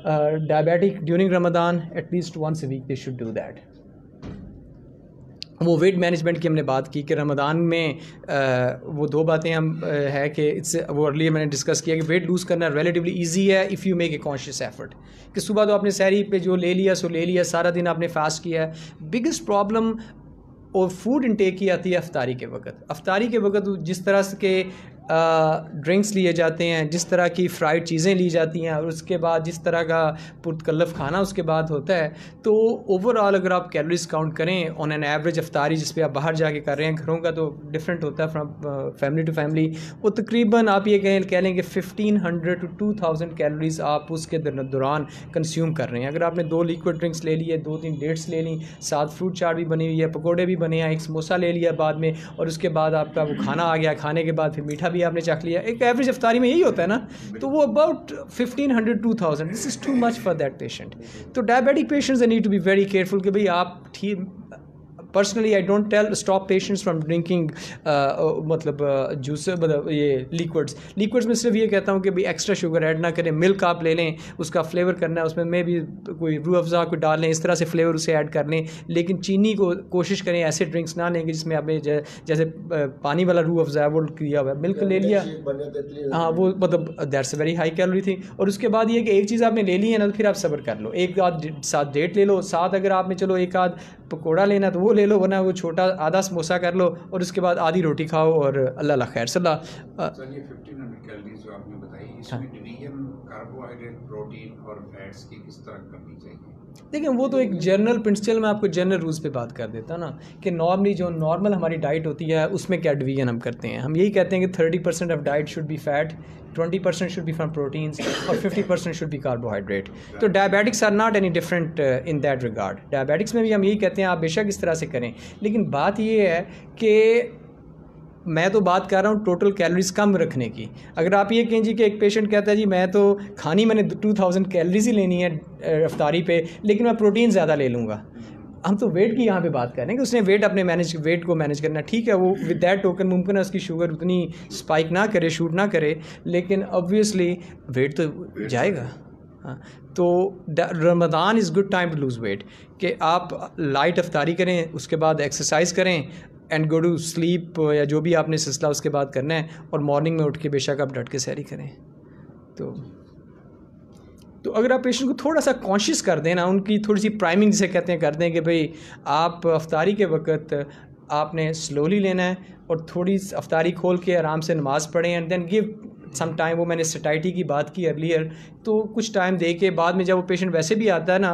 diabetic during Ramadan at least once a week they should do that वो वेट मैनेजमेंट की हमने बात की कि रमदान में आ, वो दो बातें हम है कि इट्स वो अर्ली मैंने डिस्कस किया कि वेट लूज़ करना रिलेटिवली इजी है if you make a conscious effort कि सुबह तो आपने सैरी पे जो ले लिया सो ले लिया सारा दिन आपने फास्ट किया है। बिगेस्ट प्रॉब्लम और फ़ूड इनटेक की आती है अफ्तारी के वक्त। अफ्तारी के वक्त जिस तरह से के ड्रिंक्स लिए जाते हैं, जिस तरह की फ्राइड चीज़ें ली जाती हैं और उसके बाद जिस तरह का पुरतकल्लफ खाना उसके बाद होता है तो ओवरऑल अगर आप कैलोरीज काउंट करें ऑन एन एवरेज अफ्तारी जिस पे आप बाहर जाके कर रहे हैं, घरों का तो डिफरेंट होता है फ्रॉम फैमिली टू फैमिली वो तकरीबन आप ये कहें, कह लें कि fifteen hundred to two thousand calories आप उसके दौरान कंज्यूम कर रहे हैं। अगर आपने दो लिक्विड ड्रिंक्स ले लिए, दो तीन डेट्स ले ली, साथ फ्रूट चाट भी बनी हुई है, पकौड़े भी बने हैं, एक समोसा ले लिया बाद में और उसके बाद आपका वो खाना आ गया, खाने के बाद फिर मीठा भी आपने चख लिया। एक एवरेज अफ्तारी में यही होता है ना तो वो about fifteen hundred to thousand this is too much for that patient तो diabetic patients need to be very careful कि भाई आप ठीक personally I don't tell stop patients from drinking मतलब जूस मतलब ये लिक्विड्स लिक्विड्स में सिर्फ़ ये कहता हूँ कि भाई एक्स्ट्रा शुगर ऐड ना करें मिल्क आप ले लें उसका फ्लेवर करना है उसमें मे भी कोई रू अफ़ज़ा को डाल लें इस तरह से फ्लेवर उसे ऐड कर लें. लेकिन चीनी को कोशिश करें ऐसे ड्रिंक्स ना लें कि जिसमें आपने जैसे अ, पानी वाला रू अफ़ज़ा है वो किया हुआ है मिल्क ले लिया. है, हाँ वो मतलब दैट्स वेरी हाई कैलोरी थी और उसके बाद ये कि एक चीज़ आपने ले ली है ना तो फिर आप सब्र कर लो. एक आध साथ डेट ले लो. साथ अगर आपने चलो एक आध पकौड़ा लेना तो वो ले लो वरना वो छोटा आधा समोसा कर लो और उसके बाद आधी रोटी खाओ और अल्लाह ला खैर सल्ला सर ये 1500 कैलोरीज जो आपने बताई इसमें डिवीज़न कार्बोहाइड्रेट प्रोटीन और फैट्स की किस तरह करनी चाहिए? देखिए वो तो एक जनरल प्रिंसिपल मैं आपको जनरल रूल्स पे बात कर देता ना कि नॉर्मली जो नॉर्मल हमारी डाइट होती है उसमें क्या डिवीज़न हम करते हैं? हम यही कहते हैं कि thirty percent of diet should be fat twenty percent should be from proteins और fifty percent should be carbohydrate तो diabetics are not any different in that regard diabetics में भी हम यही कहते हैं, आप बेशक इस तरह से करें। लेकिन बात ये है कि मैं तो बात कर रहा हूँ टोटल कैलोरीज कम रखने की। अगर आप ये कहें जी कि एक पेशेंट कहता है, जी, मैं तो खानी मैंने टू थाउज़ेंड कैलोरीज ही लेनी है रफ्तारी पे, लेकिन मैं प्रोटीन ज़्यादा ले लूँगा। हम तो वेट की यहाँ पे बात कर रहे हैं कि उसने वेट अपने मैनेज वेट को मैनेज करना ठीक है, वो विद दैट टोकन मुमकिन है उसकी शुगर उतनी स्पाइक ना करे शूट ना करे, लेकिन ऑब्वियसली वेट तो जाएगा। हाँ तो Ramadan is good time to lose weight कि आप लाइट अफ्तारी करें, उसके बाद एक्सरसाइज करें एंड गो टू स्लीप या जो भी आपने सिलसिला उसके बाद करना है, और मॉर्निंग में उठ के बेशक आप डट के सैरी करें। तो तो अगर आप पेशेंट को थोड़ा सा कॉन्शियस कर दें ना, उनकी थोड़ी सी प्राइमिंग जिसे कहते हैं, कर दें कि भाई, आप अफ्तारी के वक्त आपने स्लोली लेना है और थोड़ी अफ्तारी खोल के आराम से नमाज़ पढ़ें and then give some time वो मैंने सटाइटी की बात की अर्लियर तो कुछ टाइम दे के बाद में जब वो पेशेंट वैसे भी आता है ना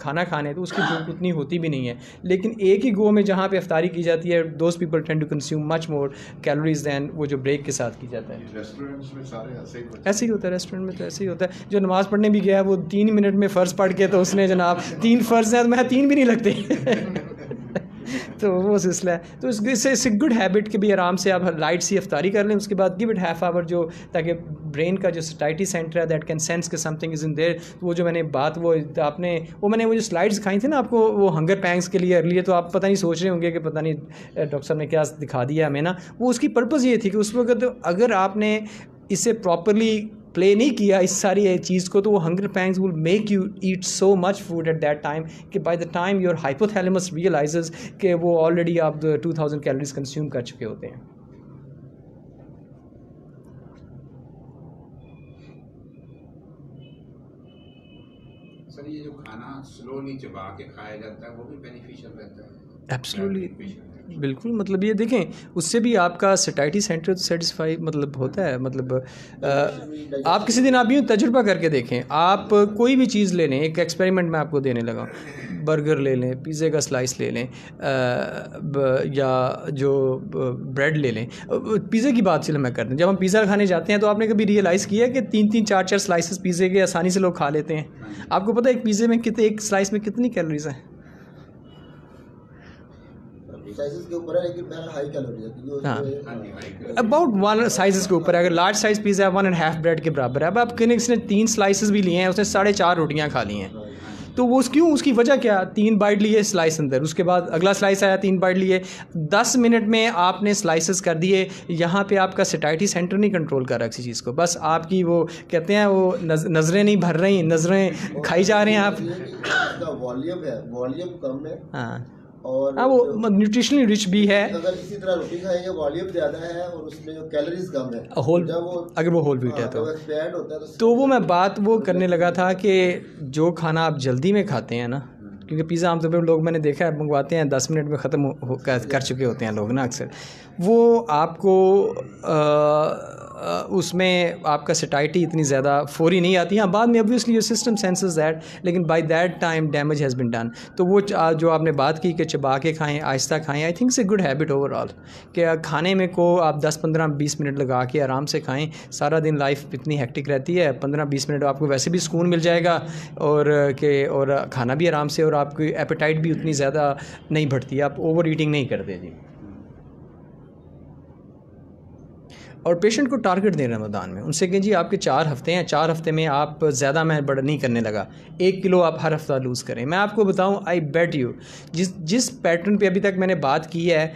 खाना खाने तो उसकी भूख उतनी होती भी नहीं है। लेकिन एक ही गो में जहाँ पे अफ्तारी की जाती है those people tend to consume much more calories than वो जो ब्रेक के साथ की जाता है। ऐसे ही ही। होता है रेस्टोरेंट में तो ऐसे ही होता है। जो नमाज़ पढ़ने भी गया है वो तीन मिनट में फ़र्ज़ पढ़ के तो उसने जनाब तीन फ़र्ज़ हैं तो मैं तीन भी नहीं लगते। तो वो सिलसिला है। तो इस- इससे इससे गुड हैबिट के भी आराम से आप लाइट सी अफ्तारी कर लें, उसके बाद गिव इट हाफ़ आवर जो ताकि ब्रेन का जो सटाइटी सेंटर है दैट कैन सेंस के समथिंग इज़ इन देयर तो वो जो मैंने बात वो आपने वो मैंने वो जो स्लाइड्स दिखाई थी ना आपको, वो हंगर पैंग्स के लिए अर्लियर तो आप पता नहीं सोच रहे होंगे कि पता नहीं डॉक्टर साहब ने क्या दिखा दिया हमें ना। वो उसकी पर्पज़ ये थी कि उस वक्त अगर आपने इसे प्रॉपरली प्ले नहीं किया इस सारी चीज़ को तो वो hunger pangs will make you eat so much food at that time कि by the time your hypothalamus realises कि वो ऑलरेडी आप टू थाउज़ेंड कैलोरीज कंज्यूम कर चुके होते हैं। सर ये जो खाना स्लोली चबा के खाया जाता है वो भी बेनिफिशियल रहता है? Absolutely. बिल्कुल मतलब ये देखें उससे भी आपका सटाइटी सेंटर तो सेटिस्फाई मतलब होता है मतलब अ, आप किसी दिन आप यूँ तजुर्बा करके देखें आप कोई भी चीज़ ले लें एक एक्सपेरिमेंट मैं आपको देने लगा बर्गर ले लें पिज़्ज़े का स्लाइस ले लें या जो ब्रेड ले लें पिज़्ज़े की बात चलो मैं करते हैं जब हम पिज़्ज़ा खाने जाते हैं तो आपने कभी रियलाइज़ किया कि तीन तीन चार चार स्लाइसेस पिज़्ज़े के आसानी से लोग खा लेते हैं? आपको पता है एक पिज़्ज़े में कितने एक स्लाइस में कितनी कैलोरीज हैं? साइजेस के ऊपर है लेकिन मेरा हाई कैलोरी है क्योंकि हाँ। उसमें हाँ जी भाई अबाउट वन साइज़ के ऊपर है अगर लार्ज साइज़ पिज़्ज़ा है वन एंड हाफ़ ब्रेड के बराबर है अब आप किसी ने तीन स्लाइसेस भी लिए हैं उसने साढ़े चार रोटियाँ खा ली हैं तो वो क्यों उसकी वजह क्या तीन बाइट लिए स्लाइस अंदर उसके बाद अगला स्लाइस आया तीन बाइट लिए दस मिनट में आपने स्लाइसेस कर दिए यहाँ पे आपका सटाइटी सेंटर नहीं कंट्रोल कर रहा किसी चीज़ को बस आपकी वो कहते हैं वो नज, नज़रें नहीं भर रही नज़रें खाई जा रहे हैं आप वॉल्यूम है वॉल्यूम कम है हाँ और हाँ वो न्यूट्रिशनली रिच भी है। अगर इसी तरह रोटी खाएँगे वॉल्यूम ज़्यादा है और उसमें जो कैलोरीज कम है होल जब वो अगर वो होल वीट है तो। एक्सपैंड होता है तो तो वो मैं बात वो करने लगा था कि जो खाना आप जल्दी में खाते हैं ना क्योंकि पिज़्ज़ा आमतौर पर लोग मैंने देखा है मंगवाते हैं दस मिनट में ख़त्म कर, कर चुके होते हैं लोग ना अक्सर। वो आपको आ, उसमें आपका सटाइटी इतनी ज़्यादा फौरी नहीं आती। हाँ बाद में obviously your system senses that लेकिन by that time damage has been done तो वो जो आपने बात की कि चबा के खाएँ, आहिस्ता खाएँ I think so good habit overall कि खाने में को आप 10 15 20 मिनट लगा के आराम से खाएँ। सारा दिन लाइफ इतनी हैक्टिक रहती है। 15 20 मिनट आपको वैसे भी सुकून मिल जाएगा और के, और खाना भी आराम से और आपकी एपेटाइट भी उतनी ज़्यादा नहीं बढ़ती। आप ओवर ईटिंग नहीं करते जी। और पेशेंट को टारगेट दें रमदान में। उनसे कहें, जी, आपके चार हफ़्ते हैं। चार हफ़्ते में आप ज़्यादा मैं बड़ा नहीं करने लगा। एक किलो आप हर हफ़्ता लूज़ करें। मैं आपको बताऊँ आई बेट यू जिस जिस पैटर्न पे अभी तक मैंने बात की है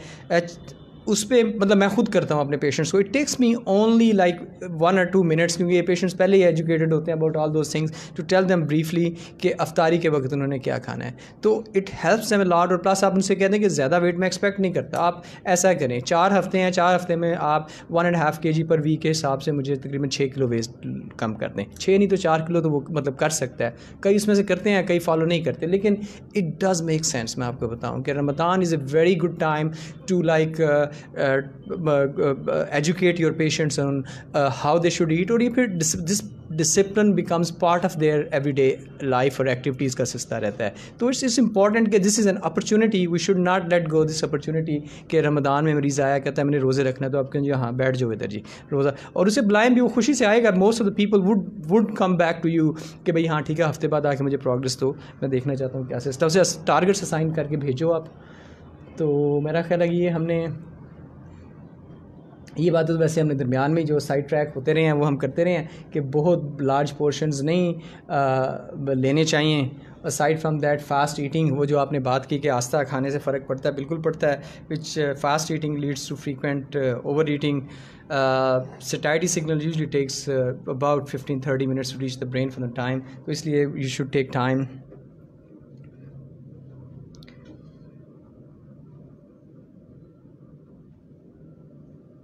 उस पर मतलब मैं खुद करता हूँ अपने पेशेंट्स को। It takes me only like one और टू मिनट्स क्योंकि ये पेशेंट्स पहले ही एजुकेटेड होते हैं about all those things to tell them briefly कि अफ्तारी के वक्त उन्होंने क्या खाना है। तो इट हेल्प्स देम लॉट और प्लस आप उनसे कहते हैं कि ज़्यादा वेट मैं एक्सपेक्ट नहीं करता। आप ऐसा करें, चार हफ़्ते हैं, चार हफ़्ते में आप वन एंड हाफ़ के जी पर वीक के हिसाब से मुझे तकरीबन छः किलो वेस्ट कम कर दें। छः नहीं तो चार किलो तो वो मतलब कर सकता है। कई उसमें से करते हैं, कई फॉलो नहीं करते, लेकिन इट डज़ मेक सेंस मैं आपको बताऊँ कि Ramadan is a very good time to like educate your patients on uh, how they should eat or if it, this, this discipline becomes part of their everyday life or activities का सिलसिला रहता है। तो it's it's important कि this is an opportunity we should not let go this opportunity कि रमदान में मरीज़ आया कहता है मैंने रोज़े रखना तो आप कहें हाँ बैठ जाओ इधर जी रोज़ा। और उसे बुलाएँ भी वो खुशी से आएगा most of the people would would come back to you कि भाई हाँ ठीक है हफ़्ते बाद आके मुझे प्रोग्रेस दो मैं देखना चाहता हूँ क्या सिस्टम से टारगेट्स असाइन करके भेजो आप। तो मेरा ख्याल है कि ये हमने ये बात तो वैसे हमने दरमियान में जो साइड ट्रैक होते रहे हैं वो हम करते रहे हैं कि बहुत लार्ज पोर्शंस नहीं आ, लेने चाहिए। Aside from that fast eating वो जो आपने बात की कि आस्था खाने से फ़र्क पड़ता है बिल्कुल पड़ता है which fast eating leads to frequent overeating satiety signal usually takes about fifteen thirty minutes to reach the brain from the time तो इसलिए यू शुड टेक टाइम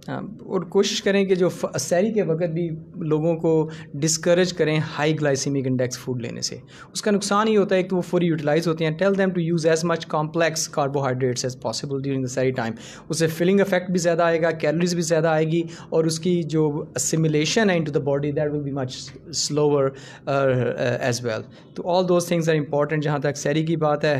हाँ और कोशिश करें कि जो सैरी के वक्त भी लोगों को डिस्करेज करें हाई ग्लाइसीमिक इंडेक्स फ़ूड लेने से। उसका नुकसान ये होता है कि तो वो फुली यूटिलाइज होते हैं। Tell them to use as much complex carbohydrates as possible during the sehri time उससे फिलिंग इफ़ेक्ट भी ज़्यादा आएगा कैलोरीज भी ज़्यादा आएगी, और उसकी जो असिमिलेशन है into the body that will be much slower as well तो all those things are important जहाँ तक सैरी की बात है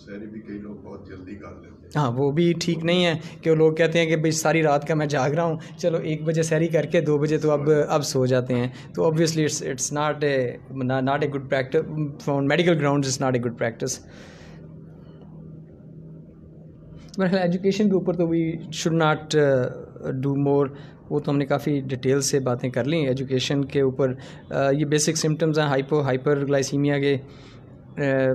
सैरी भी कई लोग बहुत जल्दी कर लेते हैं वो भी ठीक नहीं है कि लोग कहते हैं कि भाई सारी रात का मैं जाग रहा हूँ। चलो एक बजे सैरी करके दो बजे तो अब अब सो जाते हैं। तो obviously it's it's not a not a good practice from medical ground is not a good practice मेरे एजुकेशन के ऊपर तो we should not do more वो तो हमने काफ़ी डिटेल से बातें कर ली। एजुकेशन के ऊपर uh, ये बेसिक सिम्टम्स हैं हाइपो हाइपर ग्लाइसीमिया के uh,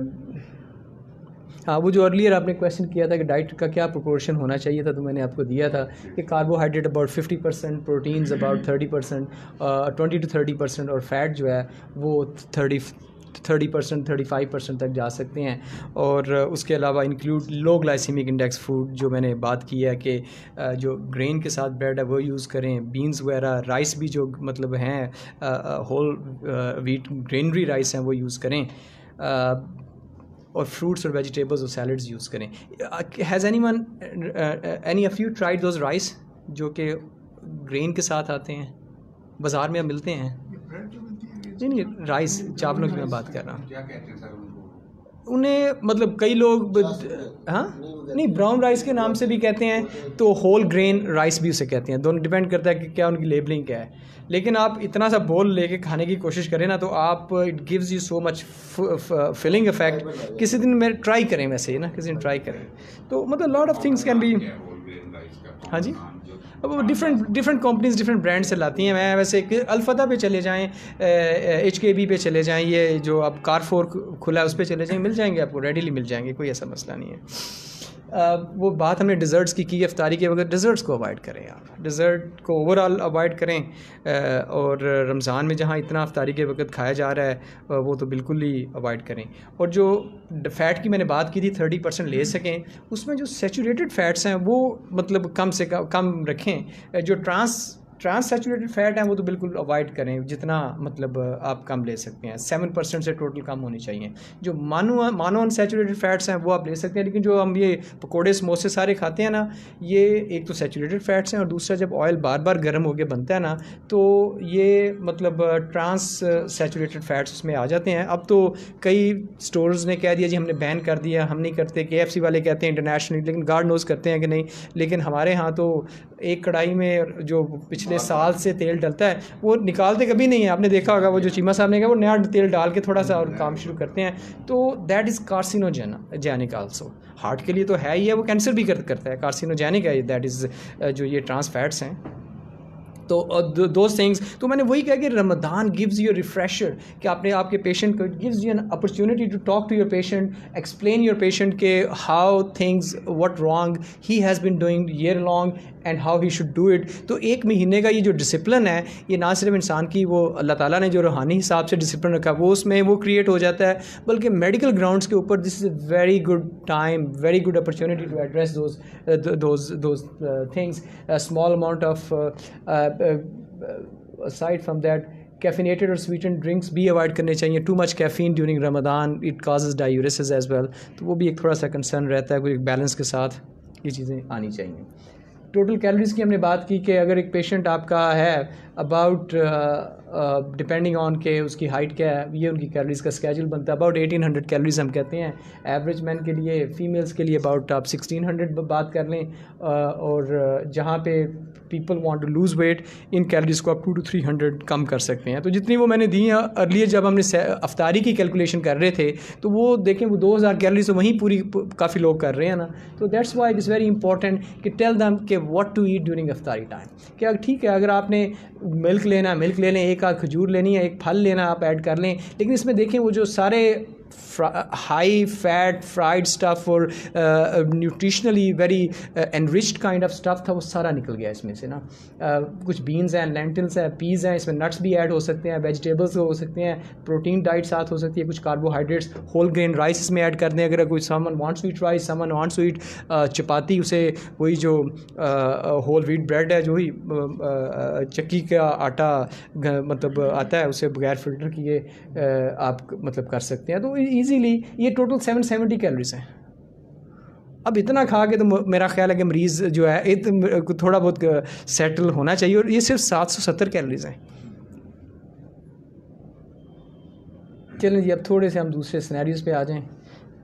हाँ वो जो अर्लियर आपने क्वेश्चन किया था कि डाइट का क्या प्रोपोर्शन होना चाहिए था तो मैंने आपको दिया था कि carbohydrate about fifty percent proteins about thirty percent twenty to thirty percent और फैट जो है वो thirty thirty percent thirty five percent तक जा सकते हैं। और uh, उसके अलावा include low glycemic index food जो मैंने बात की है कि uh, जो ग्रेन के साथ ब्रेड है वो यूज़ करें। बीन्स वगैरह राइस भी जो मतलब हैं होल वीट ग्रेनरी राइस हैं वो यूज़ करें। Uh, और फ्रूट्स और वेजिटेबल्स और सैलड्स यूज़ करें। Has any one any of you tried those rice जो कि ग्रेन के साथ आते हैं? बाज़ार में अब मिलते हैं? नहीं नहीं राइस चावलों की मैं बात कर रहा हूँ। उन्हें मतलब कई लोग हाँ? नहीं ब्राउन राइस के नाम से भी कहते हैं तो होल ग्रेन राइस भी उसे कहते हैं। दोनों डिपेंड करता है कि क्या उनकी लेबलिंग क्या है। लेकिन आप इतना सा बोल लेके खाने की कोशिश करें ना तो आप it gives you so much filling effect किसी दिन मेरे ट्राई करें वैसे ही ना किसी दिन ट्राई करें। तो मतलब lot of things can be है जो? अब वो different different companies different brand से लाती हैं। मैं वैसे एक अल्फदा पे चले जाएँ एच के बी पे चले जाएँ, ये जो अब कारफोर खुला है, उस पर चले जाएँ, मिल जाएँगे आपको रेडीली मिल जाएँगे, कोई ऐसा मसला नहीं है। वो बात हमने डिज़र्ट्स की की अफ्तारी के वगैरह डिज़र्ट्स को अवॉइड करें आप। डिज़र्ट को ओवरऑल अवॉइड करें और रमज़ान में जहाँ इतना अफ्तारी के वक्त खाया जा रहा है वो तो बिल्कुल ही अवॉइड करें। और जो फ़ैट की मैंने बात की थी थर्टी परसेंट ले सकें, उसमें जो सेचूरेटेड फ़ैट्स हैं, वो मतलब कम से कम कम रखें। जो ट्रांस ट्रांस सेचूरेटेड फैट हैं, वो तो बिल्कुल अवॉइड करें, जितना मतलब आप कम ले सकते हैं। सेवन परसेंट से टोटल कम होनी चाहिए। जो मानो मानो अनसेचूरेटेड फैट्स हैं, वो आप ले सकते हैं, लेकिन जो हम ये पकोड़े, समोसे सारे खाते हैं ना, ये एक तो सेचूरेटेड फैट्स हैं, और दूसरा जब ऑयल बार बार गर्म होकर बनता है ना तो ये मतलब ट्रांस सेचूरेटेड फैट्स उसमें आ जाते हैं। अब तो कई स्टोर्स ने कह दिया जी, हमने बैन कर दिया, हम नहीं करते के वाले कहते हैं इंटरनेशनली लेकिन गार्ड नोज़ करते हैं कि नहीं, लेकिन हमारे यहाँ तो एक कढ़ाई में जो पिछले साल से तेल डलता है वो निकालते कभी नहीं है। आपने देखा होगा वो जो चीमा साहब ने कहा वो नया तेल डाल के थोड़ा सा और काम शुरू करते हैं। तो that is carcinogen also heart के लिए तो है ही है वो कैंसर भी कर, करता है। कार्सिनोजेनिक है दैट इज़ जो ये ट्रांस फैट्स हैं। तो दो थिंग्स तो मैंने वही कहा कि रमदान गिव्स यू रिफ्रेशर कि आपने आपके पेशेंट को gives you an opportunity to talk to your patient explain your patient के how things what wrong he has been doing year long and how he should do it तो एक महीने का ये जो डिसिप्लिन है, ये ना सिर्फ़ इंसान की, वो अल्लाह ताला ने जो रूहानी हिसाब से डिसिप्लिन रखा, वो उसमें वो क्रिएट हो जाता है, बल्कि मेडिकल ग्राउंड्स के ऊपर this is a very good time very good opportunity to address those those things small amount of aside from that caffeinated और स्वीटेंड ड्रिंक्स भी अवॉइड करने चाहिए. Too much caffeine during Ramadan it causes diuresis as well तो वो भी एक थोड़ा सा कंसर्न रहता है, कोई एक बैलेंस के साथ ये चीज़ें आनी चाहिए. टोटल कैलोरीज की हमने बात की कि अगर एक पेशेंट आपका है अबाउट डिपेंडिंग ऑन के उसकी हाइट क्या है, ये उनकी कैलोरीज का स्केजूल बनता है। अबाउट एटीन हंड्रेड कैलोरीज हम कहते हैं। एवरेज मैन के लिए फीमेल्स के लिए अबाउट आप सिक्सटीन हंड्रेड बात कर लें। और जहाँ पे people want to lose weight in calories को आप टू टू थ्री हंड्रेड कम कर सकते हैं। तो जितनी वो मैंने दी हैं अर्लियर जब हमने अफ्तारी की कैलकुलेशन कर रहे थे तो वो देखें, वो दो हज़ार कैलोरीज तो वहीं पूरी काफ़ी लोग कर रहे हैं ना। तो that's why it is very important कि टेल दैम के what to eat during iftari time क्या ठीक है, अगर आपने मिल्क लेना है मिल्क ले लें, एक आध खजूर लेनी है, एक फल लेना आप ऐड कर लें। लेकिन इसमें देखें, वो जो सारे high fat fried stuff और uh, very uh, enriched kind of stuff था वो सारा निकल गया इसमें से ना। Uh, कुछ बीन्स हैं लेंटिल्स हैं पीज़ हैं इसमें नट्स भी ऐड हो सकते हैं वेजिटेबल्स हो सकते हैं प्रोटीन डाइट साथ हो सकती है कुछ कार्बोहाइड्रेट्स होल ग्रेन राइस इसमें ऐड कर दें अगर कोई someone wants to eat rice someone wants to eat chapati उसे वही जो होल व्हीट ब्रेड है जो ही चक्की का आटा मतलब आता है उसे बगैर फ़िल्टर किए आप मतलब कर सकते हैं। तो ईजीली ये टोटल सेवन सेवेंटी कैलोरीज हैं। अब इतना खा के तो मेरा ख्याल है कि मरीज़ जो है इत, थोड़ा बहुत सेटल होना चाहिए और ये सिर्फ़ सात सौ सत्तर कैलोरीज हैं। चलें जी अब थोड़े से हम दूसरे सिनेरियोज पे आ जाएँ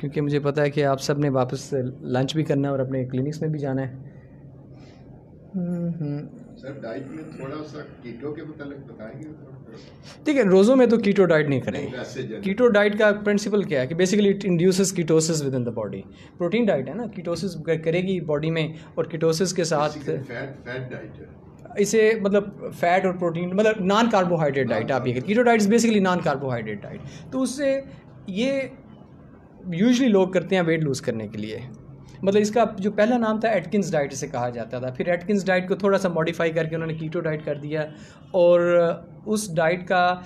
क्योंकि मुझे पता है कि आप सबने वापस लंच भी करना है और अपने क्लिनिक्स में भी जाना है। सर डाइट में थोड़ा सा कीटो के बताएँगे? ठीक है रोज़ों में तो कीटो डाइट नहीं करेंगे। कीटो डाइट का प्रिंसिपल क्या है? कि basically it induces ketosis within the body protein diet है ना? कीटोसिस करेगी बॉडी में और कीटोसिस के साथ फैट फैट डाइट है। इसे मतलब फैट और प्रोटीन मतलब नॉन कार्बोहाइड्रेट डाइट आप ये keto diet is basically non carbohydrate diet तो उससे ये यूजली लोग करते हैं वेट लूज़ करने के लिए। मतलब इसका जो पहला नाम था एटकिंस डाइट इसे कहा जाता था। फिर एटकिंस डाइट को थोड़ा सा मॉडिफाई करके उन्होंने कीटो डाइट कर दिया और उस डाइट का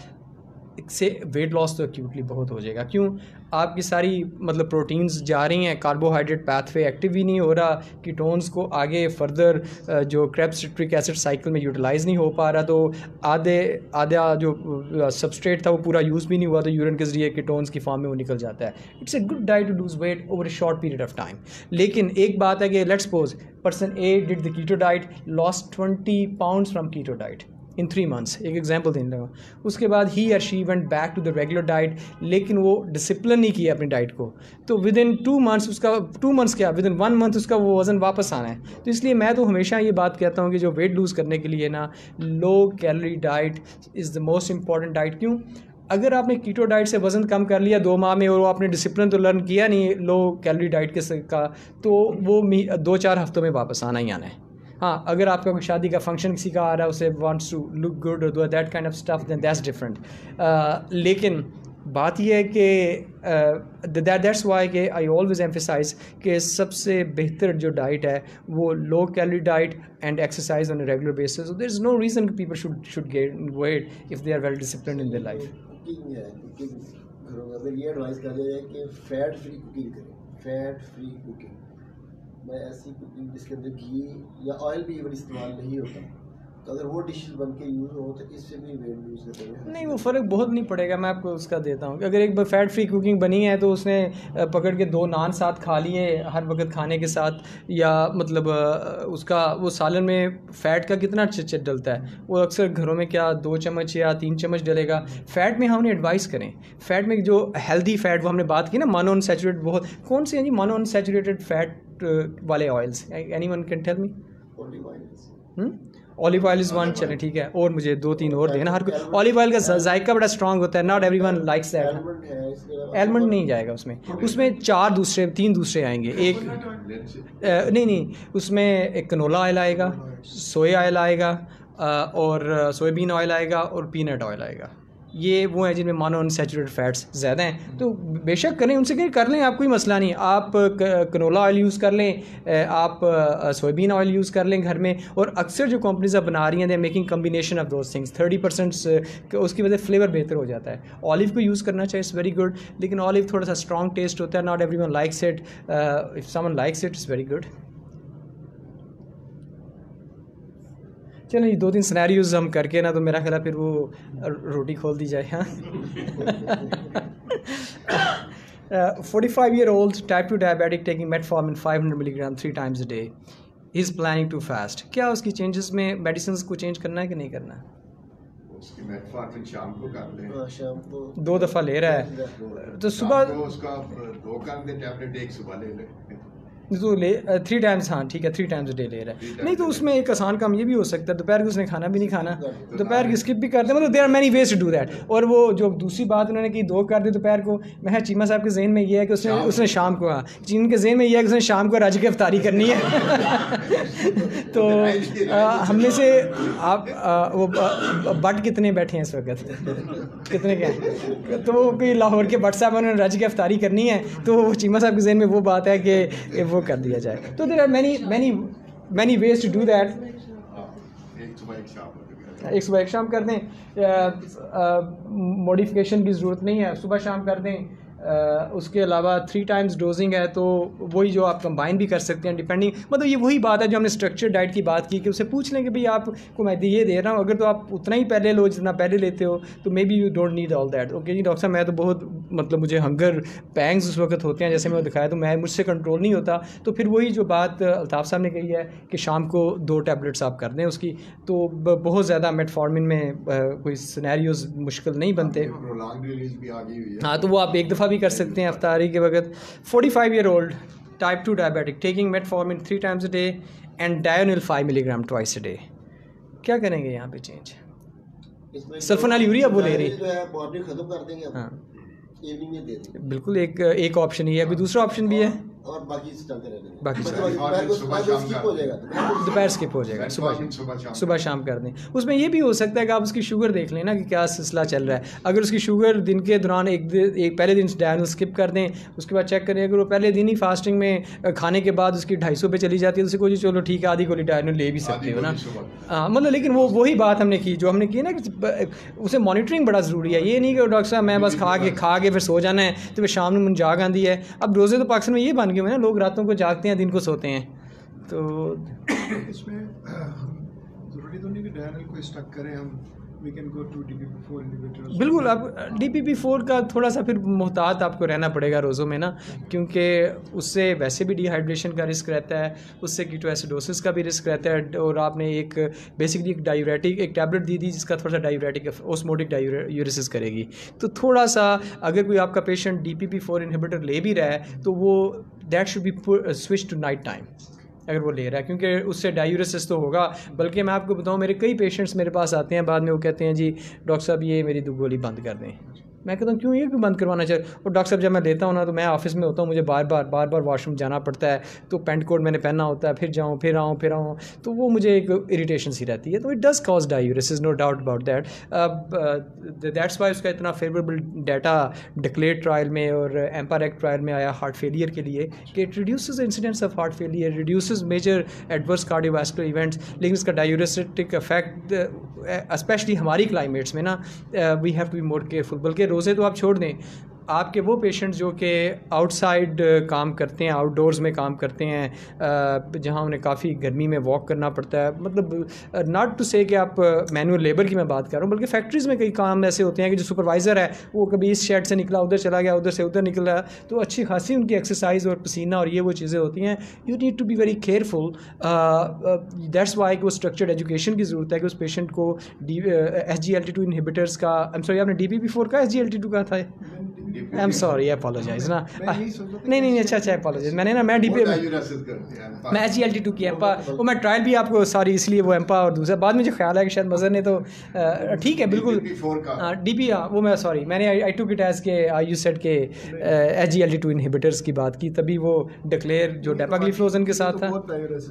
से वेट लॉस तो एक्यूटली बहुत हो जाएगा। क्यों? आपकी सारी मतलब प्रोटीन्स जा रही हैं कार्बोहाइड्रेट पैथवे एक्टिव ही नहीं हो रहा कीटोन्स को आगे फर्दर जो क्रेप्सिट्रिक एसिड साइकिल में यूटिलाइज़ नहीं हो पा रहा तो आधे, आधा जो सबस्ट्रेट था वो पूरा यूज़ भी नहीं हुआ तो यूरिन के ज़रिए कीटोन्स की फॉर्म में वो निकल जाता है। It's a good diet to lose weight over a short period of time लेकिन एक बात है कि let's suppose person A did the keto diet lost twenty pounds from keto diet in three months एक एग्ज़ाम्पल देने लगा। उसके बाद ही और she went back to the regular diet लेकिन वो डिसिप्लिन नहीं किया अपनी डाइट को। तो विद इन टू मंथ्स उसका टू मंथ्स क्या विद इन वन मंथ उसका वो वज़न वापस आना है। तो इसलिए मैं तो हमेशा ये बात कहता हूँ कि जो वेट लूज़ करने के लिए ना low calorie diet is the most important diet क्यों? अगर आपने कीटो डाइट से वज़न कम कर लिया दो माह में और आपने डिसिप्लिन तो लर्न किया नहीं लो कैलोरी डाइट के का तो वो दो चार हफ्तों में वापस आना ही आना है। हाँ अगर आपका कोई शादी का फ़ंक्शन किसी का आ रहा है उसे वांट्स टू लुक गुड और do that kind of stuff then that's different लेकिन बात यह है कि दैट दैट्स वाई के आई ऑलवेज एम्फिसाइज कि सबसे बेहतर जो डाइट है वो low calorie diet and exercise on regular basis there is no reason people should should get weight if they are well discipline in their life ये advice कर जाए कि फैट फ्री कुकिंग करें फैट फ्री कुकिंग मैं ऐसी जिसके अंदर घी या ऑयल भी इवन इस्तेमाल नहीं होता। तो अगर वो डिशेस बन के यूज़ हो तो इससे भी वेट लूज हैं। नहीं, वो फ़र्क बहुत नहीं पड़ेगा, मैं आपको उसका देता हूँ। अगर एक फैट फ्री कुकिंग बनी है तो उसने पकड़ के दो नान साथ खा लिए हर वक्त खाने के साथ, या मतलब उसका, वो सालन में फ़ैट का कितना चिट डलता है, वो अक्सर घरों में क्या दो चम्मच या तीन चम्मच डलेगा। फ़ैट में हमने एडवाइस करें। फ़ैट में जो हेल्दी फ़ैट वो हमने बात की ना, मानो अनसेचुरेटेड बहुत, कौन सी है जी मानो अनसेचुरेटेड फ़ैट वाले oils any one can tell me olive oil is one चले ठीक है. और मुझे दो तीन और देना हर कोई ऑलिव ऑयल का जायका बड़ा स्ट्रांग होता है not every one likes that almond नहीं जाएगा उसमें. उसमें चार दूसरे तीन दूसरे आएँगे. एक नहीं नहीं. उसमें एक कनोला ऑयल आएगा सोया ऑयल आएगा और सोयाबीन ऑयल आएगा और पीनट ऑयल आएगा. ये वो हैं जिनमें मानो अनसेचुरेटेड फैट्स ज़्यादा हैं। तो बेशक करें, उनसे कहीं, कर लें आप कोई मसला नहीं। आप कनोला ऑयल यूज़ कर लें आप सोयाबीन ऑयल यूज़ कर लें घर में, और अक्सर जो कंपनीज़ अब बना रही हैं they making combination of those things thirty percent उसकी वजह से फ्लेवर बेहतर हो जाता है। ऑलिव को यूज़ करना चाहिए इट्स वेरी गुड लेकिन ऑलिव थोड़ा सा स्ट्रॉन्ग टेस्ट होता है not every one likes it if someone likes it is very good चलो ये दो तीन स्नैरियोज हम करके ना तो मेरा ख्याल फिर वो रोटी खोल दी जाए हाँ। Forty five year old type two diabetic taking metformin five hundred milligram three times a day is planning to fast क्या उसकी चेंजेस में मेडिसिन को चेंज करना है कि नहीं करना है? शाम को कर लें। हाँ, शाम को। दो दफ़ा ले रहा है। तो सुबह उसका दो कर दे टैबलेट एक सुबह ले ले। तो ले थ्री टाइम्स हाँ ठीक है थ्री टाइम्स डे ले रहा है। नहीं तो उसमें एक आसान काम ये भी हो सकता है दोपहर को उसने खाना भी नहीं खाना दोपहर की स्किप भी कर दे मतलब there are many ways to do that और वो जो दूसरी बात उन्होंने की दो कर दी दोपहर को मैं चीमा साहब के जहन में ये है कि उसने उसने शाम को हाँ चीन के जहन में ये है कि उसने शाम को राज की अफ्तारी करनी है। <laughs> तो हमने से आप वो बट कितने बैठे हैं इस वक्त? कितने क्या हैं? तो कोई लाहौर के बट साहब उन्होंने राज की अफ्तारी करनी है तो चीमा साहब के जहन में वो बात है कि वो कर दिया जाए। तो there are many many many ways to do that एक सुबह एक शाम कर दें। मॉडिफिकेशन की ज़रूरत नहीं है। सुबह शाम कर दें। उसके अलावा थ्री टाइम्स डोजिंग है तो वही जो आप कंबाइन भी कर सकते हैं डिपेंडिंग मतलब ये वही बात है जो हमने स्ट्रक्चर डाइट की बात की कि उसे पूछ लें कि भाई आपको मैं ये दे रहा हूँ, अगर तो आप उतना ही पहले लो जितना पहले लेते हो तो may be you don't need all that okay ji doctor साहब, मैं तो बहुत मतलब मुझे हंगर पैंग्स उस वक्त होते हैं, जैसे मैं दिखाया तो मैं, मुझसे कंट्रोल नहीं होता तो फिर वही जो बात अल्ताफ़ साहब ने कही है कि शाम को दो टैबलेट्स आप कर दें उसकी तो बहुत ज़्यादा मेटफॉर्मिन में कोई सिनेरियोज मुश्किल नहीं बनते। हाँ तो वो आप एक दफ़ा भी कर सकते हैं अफ्तारी के वक्त forty five year old type two diabetic taking metformin three times a day and Daonil five milligram twice a day क्या करेंगे यहाँ पे चेंज सल्फोनाल यूरिया वो ले रही। हाँ बिल्कुल एक एक ऑप्शन ही है। अभी दूसरा ऑप्शन भी है। और बाकी चलते रहेंगे बाकी दोपहर स्किप हो जाएगा सुबह सुबह शाम कर दें। उसमें ये भी हो सकता है कि आप उसकी शुगर देख लें ना कि क्या सिलसिला चल रहा है। अगर उसकी शुगर दिन के दौरान एक एक पहले दिन डायनल स्किप कर दें उसके बाद चेक करें। अगर वो पहले दिन ही फास्टिंग में खाने के बाद उसकी ढाई सौ पे चली जाती है तो कोई चलो ठीक है आधी गोली डायनल ले भी सकते हो ना। हाँ मतलब लेकिन वो वही बात हमने की जो हमने की ना कि उसे मॉनिटरिंग बड़ा ज़रूरी है। ये नहीं कि डॉक्टर साहब मैं बस खा के खा के फिर सो जाना है तो फिर शाम में मुझे जाग आती है। अब रोज़े तो पाकिस्तान में ये बन गए ना लोग रातों को जागते हैं दिन को सोते हैं। तो इसमें <clears throat> ज़रूरी तो नहीं कि डायनल को स्टक करें हम। बिल्कुल अब डी पी पी फोर का थोड़ा सा फिर मोहतात आपको रहना पड़ेगा रोज़ों में ना क्योंकि उससे वैसे भी डिहाइड्रेशन का रिस्क रहता है उससे कीटोएसिडोसिस का भी रिस्क रहता है और आपने एक बेसिकली एक डायूरेटिक एक टैबलेट दी थी जिसका थोड़ा सा डायूरेटिक ओस्मोटिक डायूरेसिस करेगी। तो थोड़ा सा अगर कोई आपका patient D P P four inhibitor ले भी रहा है तो वो that should be switch to night time अगर वो ले रहा है, क्योंकि उससे डायूरसिस तो होगा। बल्कि मैं आपको बताऊँ, मेरे कई पेशेंट्स मेरे पास आते हैं, बाद में वो कहते हैं, जी, डॉक्टर साहब, ये मेरी गोली बंद कर दें। मैं कहता हूँ, क्यों ये क्यों बंद करवाना चाहिए और डॉक्टर साहब, जब मैं लेता हूँ ना तो मैं ऑफ़िस में होता हूँ, मुझे बार बार बार बार वॉशरूम जाना पड़ता है। तो पेंट कोट मैंने पहना होता है, फिर जाऊँ, फिर आऊँ फिर आऊँ। तो वो मुझे एक इरीटेशन सी रहती है। तो it does cause diuresis is no doubt about that that's why उसका इतना फेवरेबल डाटा डिक्लेयर ट्रायल में और एम्पायर एक्ट ट्रायल में आया हार्ट फेलियर के लिए कि it reduce incidents of heart failure reduce major adverse cardiovascular events लेकिन इसका डायूरिस्टिक इफ़ेक्ट स्पेशली हमारी क्लाइमेट्स में ना we have to be more careful बल्कि रोज़े तो आप छोड़ दें। आपके वो पेशेंट जो कि आउटसाइड काम करते हैं आउटडोर्स में काम करते हैं जहाँ उन्हें काफ़ी गर्मी में वॉक करना पड़ता है। मतलब नॉट टू से कि आप मैनुअल लेबर की मैं बात कर रहा हूँ, बल्कि फैक्ट्रीज़ में कई काम ऐसे होते हैं कि जो सुपरवाइज़र है, वो कभी इस शेड से निकला, उधर चला गया, उधर से उधर निकला तो अच्छी खासी उनकी एक्सरसाइज और पसीना और ये वो चीज़ें होती हैं। You need to be very careful that's why कि वो स्ट्रक्चर्ड एजुकेशन की ज़रूरत है कि उस पेशेंट को D S G L T two inhibitors का आई एम सॉरी आपने डी बी बी फोर का S G L T two का था? I am sorry I apologize ना नहीं नहीं अच्छा अच्छा अपोलोजाइज मैंने ना मैं डी पी मैं एच एल टी टू की एम्पा वो मैं ट्रायल भी आपको सॉरी इसलिए वो एम्पा और दूसरा बाद में जो ख्याल है कि शायद मज़र ने तो ठीक है बिल्कुल। डी पी हाँ वो मैं सॉरी मैंने आई टू की टैस के आई यू सेट के H G L T two inhibitors की बात की तभी वो डिक्लेयर जो डेपाग्लिफ्लोजन के साथ था।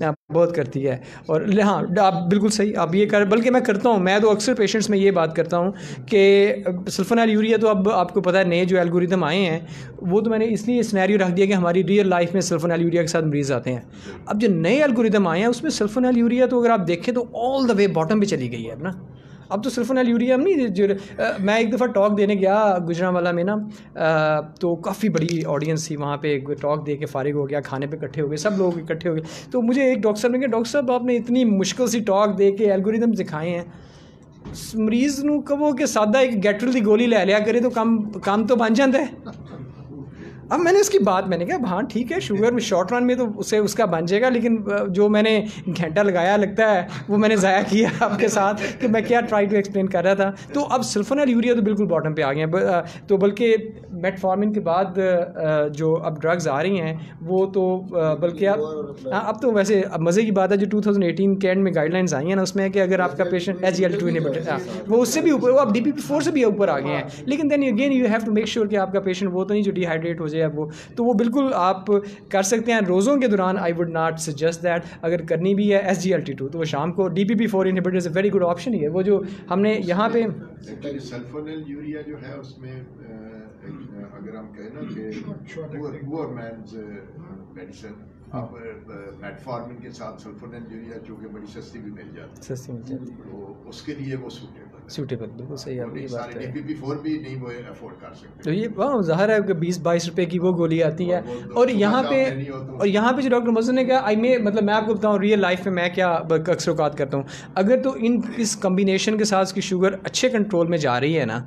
हाँ, बहुत करती है। और हाँ आप बिल्कुल सही, आप ये कर, बल्कि मैं करता हूँ, मैं तो अक्सर पेशेंट्स में ये बात करता हूँ कि सल्फोनाल यूरिया तो अब आपको पता है, नए जो एल्गोरिदम आए हैं, वो तो मैंने इसलिए स्नैरियो रख दिया कि हमारी रियल लाइफ में सल्फोनाल यूरिया के साथ मरीज़ आते हैं। अब जो नए एल्गोरिदम आए हैं, उसमें सल्फोनाल यूरिया तो अगर आप देखें तो ऑल द वे बॉटम पर चली गई है ना अब तो सल्फोनाल यूरिया नहीं जो आ, मैं एक दफ़ा टॉक देने गया गुजरावाला में ना आ, तो काफ़ी बड़ी ऑडियंस थी वहाँ पे टॉक दे के फारिग हो गया खाने पे इकट्ठे हो गए सब लोग इकट्ठे हो गए तो मुझे एक डॉक्टर साहब ने कहा डॉक्टर साहब आपने इतनी मुश्किल सी टॉक दे के एल्गोरिदम दिखाए हैं ਮਰੀਜ਼ ਨੂੰ ਕਹੋ ਕਿ ਸਾਦਾ ਇੱਕ ਗੈਟਰਲ ਦੀ ਗੋਲੀ ਲੈ ਲਿਆ ਕਰੇ ਤਾਂ ਕੰਮ ਕੰਮ ਤੋਂ ਬਣ ਜਾਂਦਾ ਹੈ अब मैंने उसकी बात मैंने कहा हाँ ठीक है शुगर में शॉर्ट रन में तो उसे उसका बन जाएगा लेकिन जो मैंने घंटा लगाया लगता है वो मैंने ज़ाया किया <laughs> आपके साथ कि मैं क्या ट्राई टू एक्सप्लेन कर रहा था। तो अब सल्फोनल यूरिया तो बिल्कुल बॉटम पे आ गए हैं। तो बल्कि मेटफॉर्मिन के बाद जो अब ड्रग्स आ रही हैं वो तो बल्कि अब हाँ अब तो वैसे अब मज़े की बात है जो 2018 के एंड में गाइडलाइंस आई हैं ना उसमें है कि अगर आपका patient H L two inhibitor वो उससे भी ऊपर वो अब डी पी पी फोर से भी ऊपर आ गए हैं। लेकिन then again you have to make sure कि आपका पेशेंट वो तो नहीं जो डिहाइड्रेट हो जाए अब वो। तो वो बिल्कुल आप कर सकते हैं। रोज़ों के दौरान I would not suggest that अगर करनी भी है S G L T two तो वो शाम को D P P four inhibitor is a very good option ही है। वो जो हमने यहाँ पे यूरिया जो है उसमें अगर हम कहें ना कि पुअर मेडिसिन आप मेटफॉर्मिन के साथ सल्फोनिल यूरिया जो कि बड़ी सस्ती भी मिल जाती है। सस्ती मिलती है है। तो उसके लिए वो सूटेबल है। सूटेबल बिल्कुल सही आपकी ये बात है। भी नहीं वो अफोर्ड कर सकते। तो ये हाँ ज़ाहिर है कि बीस बाईस रुपए की वो गोली आती है। और दो और यहाँ पे तो- और यहाँ पे जो डॉक्टर मजन ने कहा आई मे मतलब मैं आपको बताऊँ रियल लाइफ में मैं क्या अक्सर करता हूँ। अगर तो इन इस कम्बिनेशन के साथ उसकी शुगर अच्छे कंट्रोल में जा रही है ना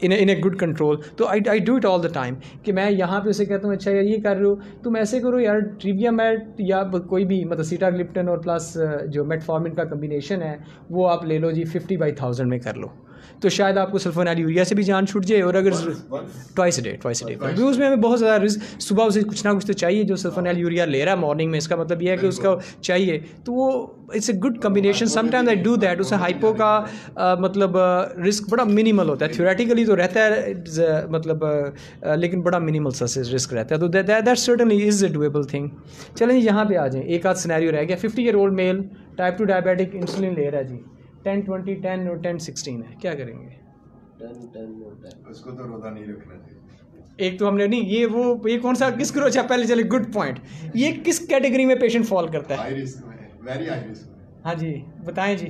इन इन ए गुड कंट्रोल तो I I do it all the time कि मैं यहाँ पे उसे कहता हूँ अच्छा यार, ये कर रहे हो। तुम ऐसे करो यार ट्रिविया मैट या कोई भी मतलब सीटा ग्लिप्टन और प्लस जो मेटफॉर्मिन का कम्बिनेशन है, वो आप ले लो जी फिफ्टी बाई थाउज़ेंड में कर लो। तो शायद आपको सल्फोनाइल यूरिया से भी जान छूट जाए और अगर ट्वाइस डे ट्वाइस डे पर भी उसमें हमें बहुत ज़्यादा रिस्क सुबह उसे कुछ ना कुछ तो चाहिए जो सल्फोनाइल यूरिया ले रहा है मॉर्निंग में इसका मतलब यह है कि उसका चाहिए। तो वो it's a good combination sometimes I do that उससे हाइपो का अ, मतलब रिस्क बड़ा मिनिमल होता है। थ्योरेटिकली तो रहता है मतलब लेकिन बड़ा मिनिमल सा रिस्क रहता है। तो that certainly is a doable thing चलें यहाँ पे आ जाएँ। एक आध सिनेरियो रह गया। Fifty year old male type two diabetic insulin ले रहा है जी। टेन ट्वेंटी टेन और टेन सिक्सटीन है। क्या करेंगे? टेन टेन और टेन। उसको तो रोदा नहीं रखना चाहिए। एक तो हमने नहीं ये वो ये कौन सा किस ग्रोच है पहले चले गुड पॉइंट ये किस कैटेगरी में पेशेंट फॉल करता है? हाई रिस्क में वेरी हाई रिस्क हाँ जी बताएँ जी।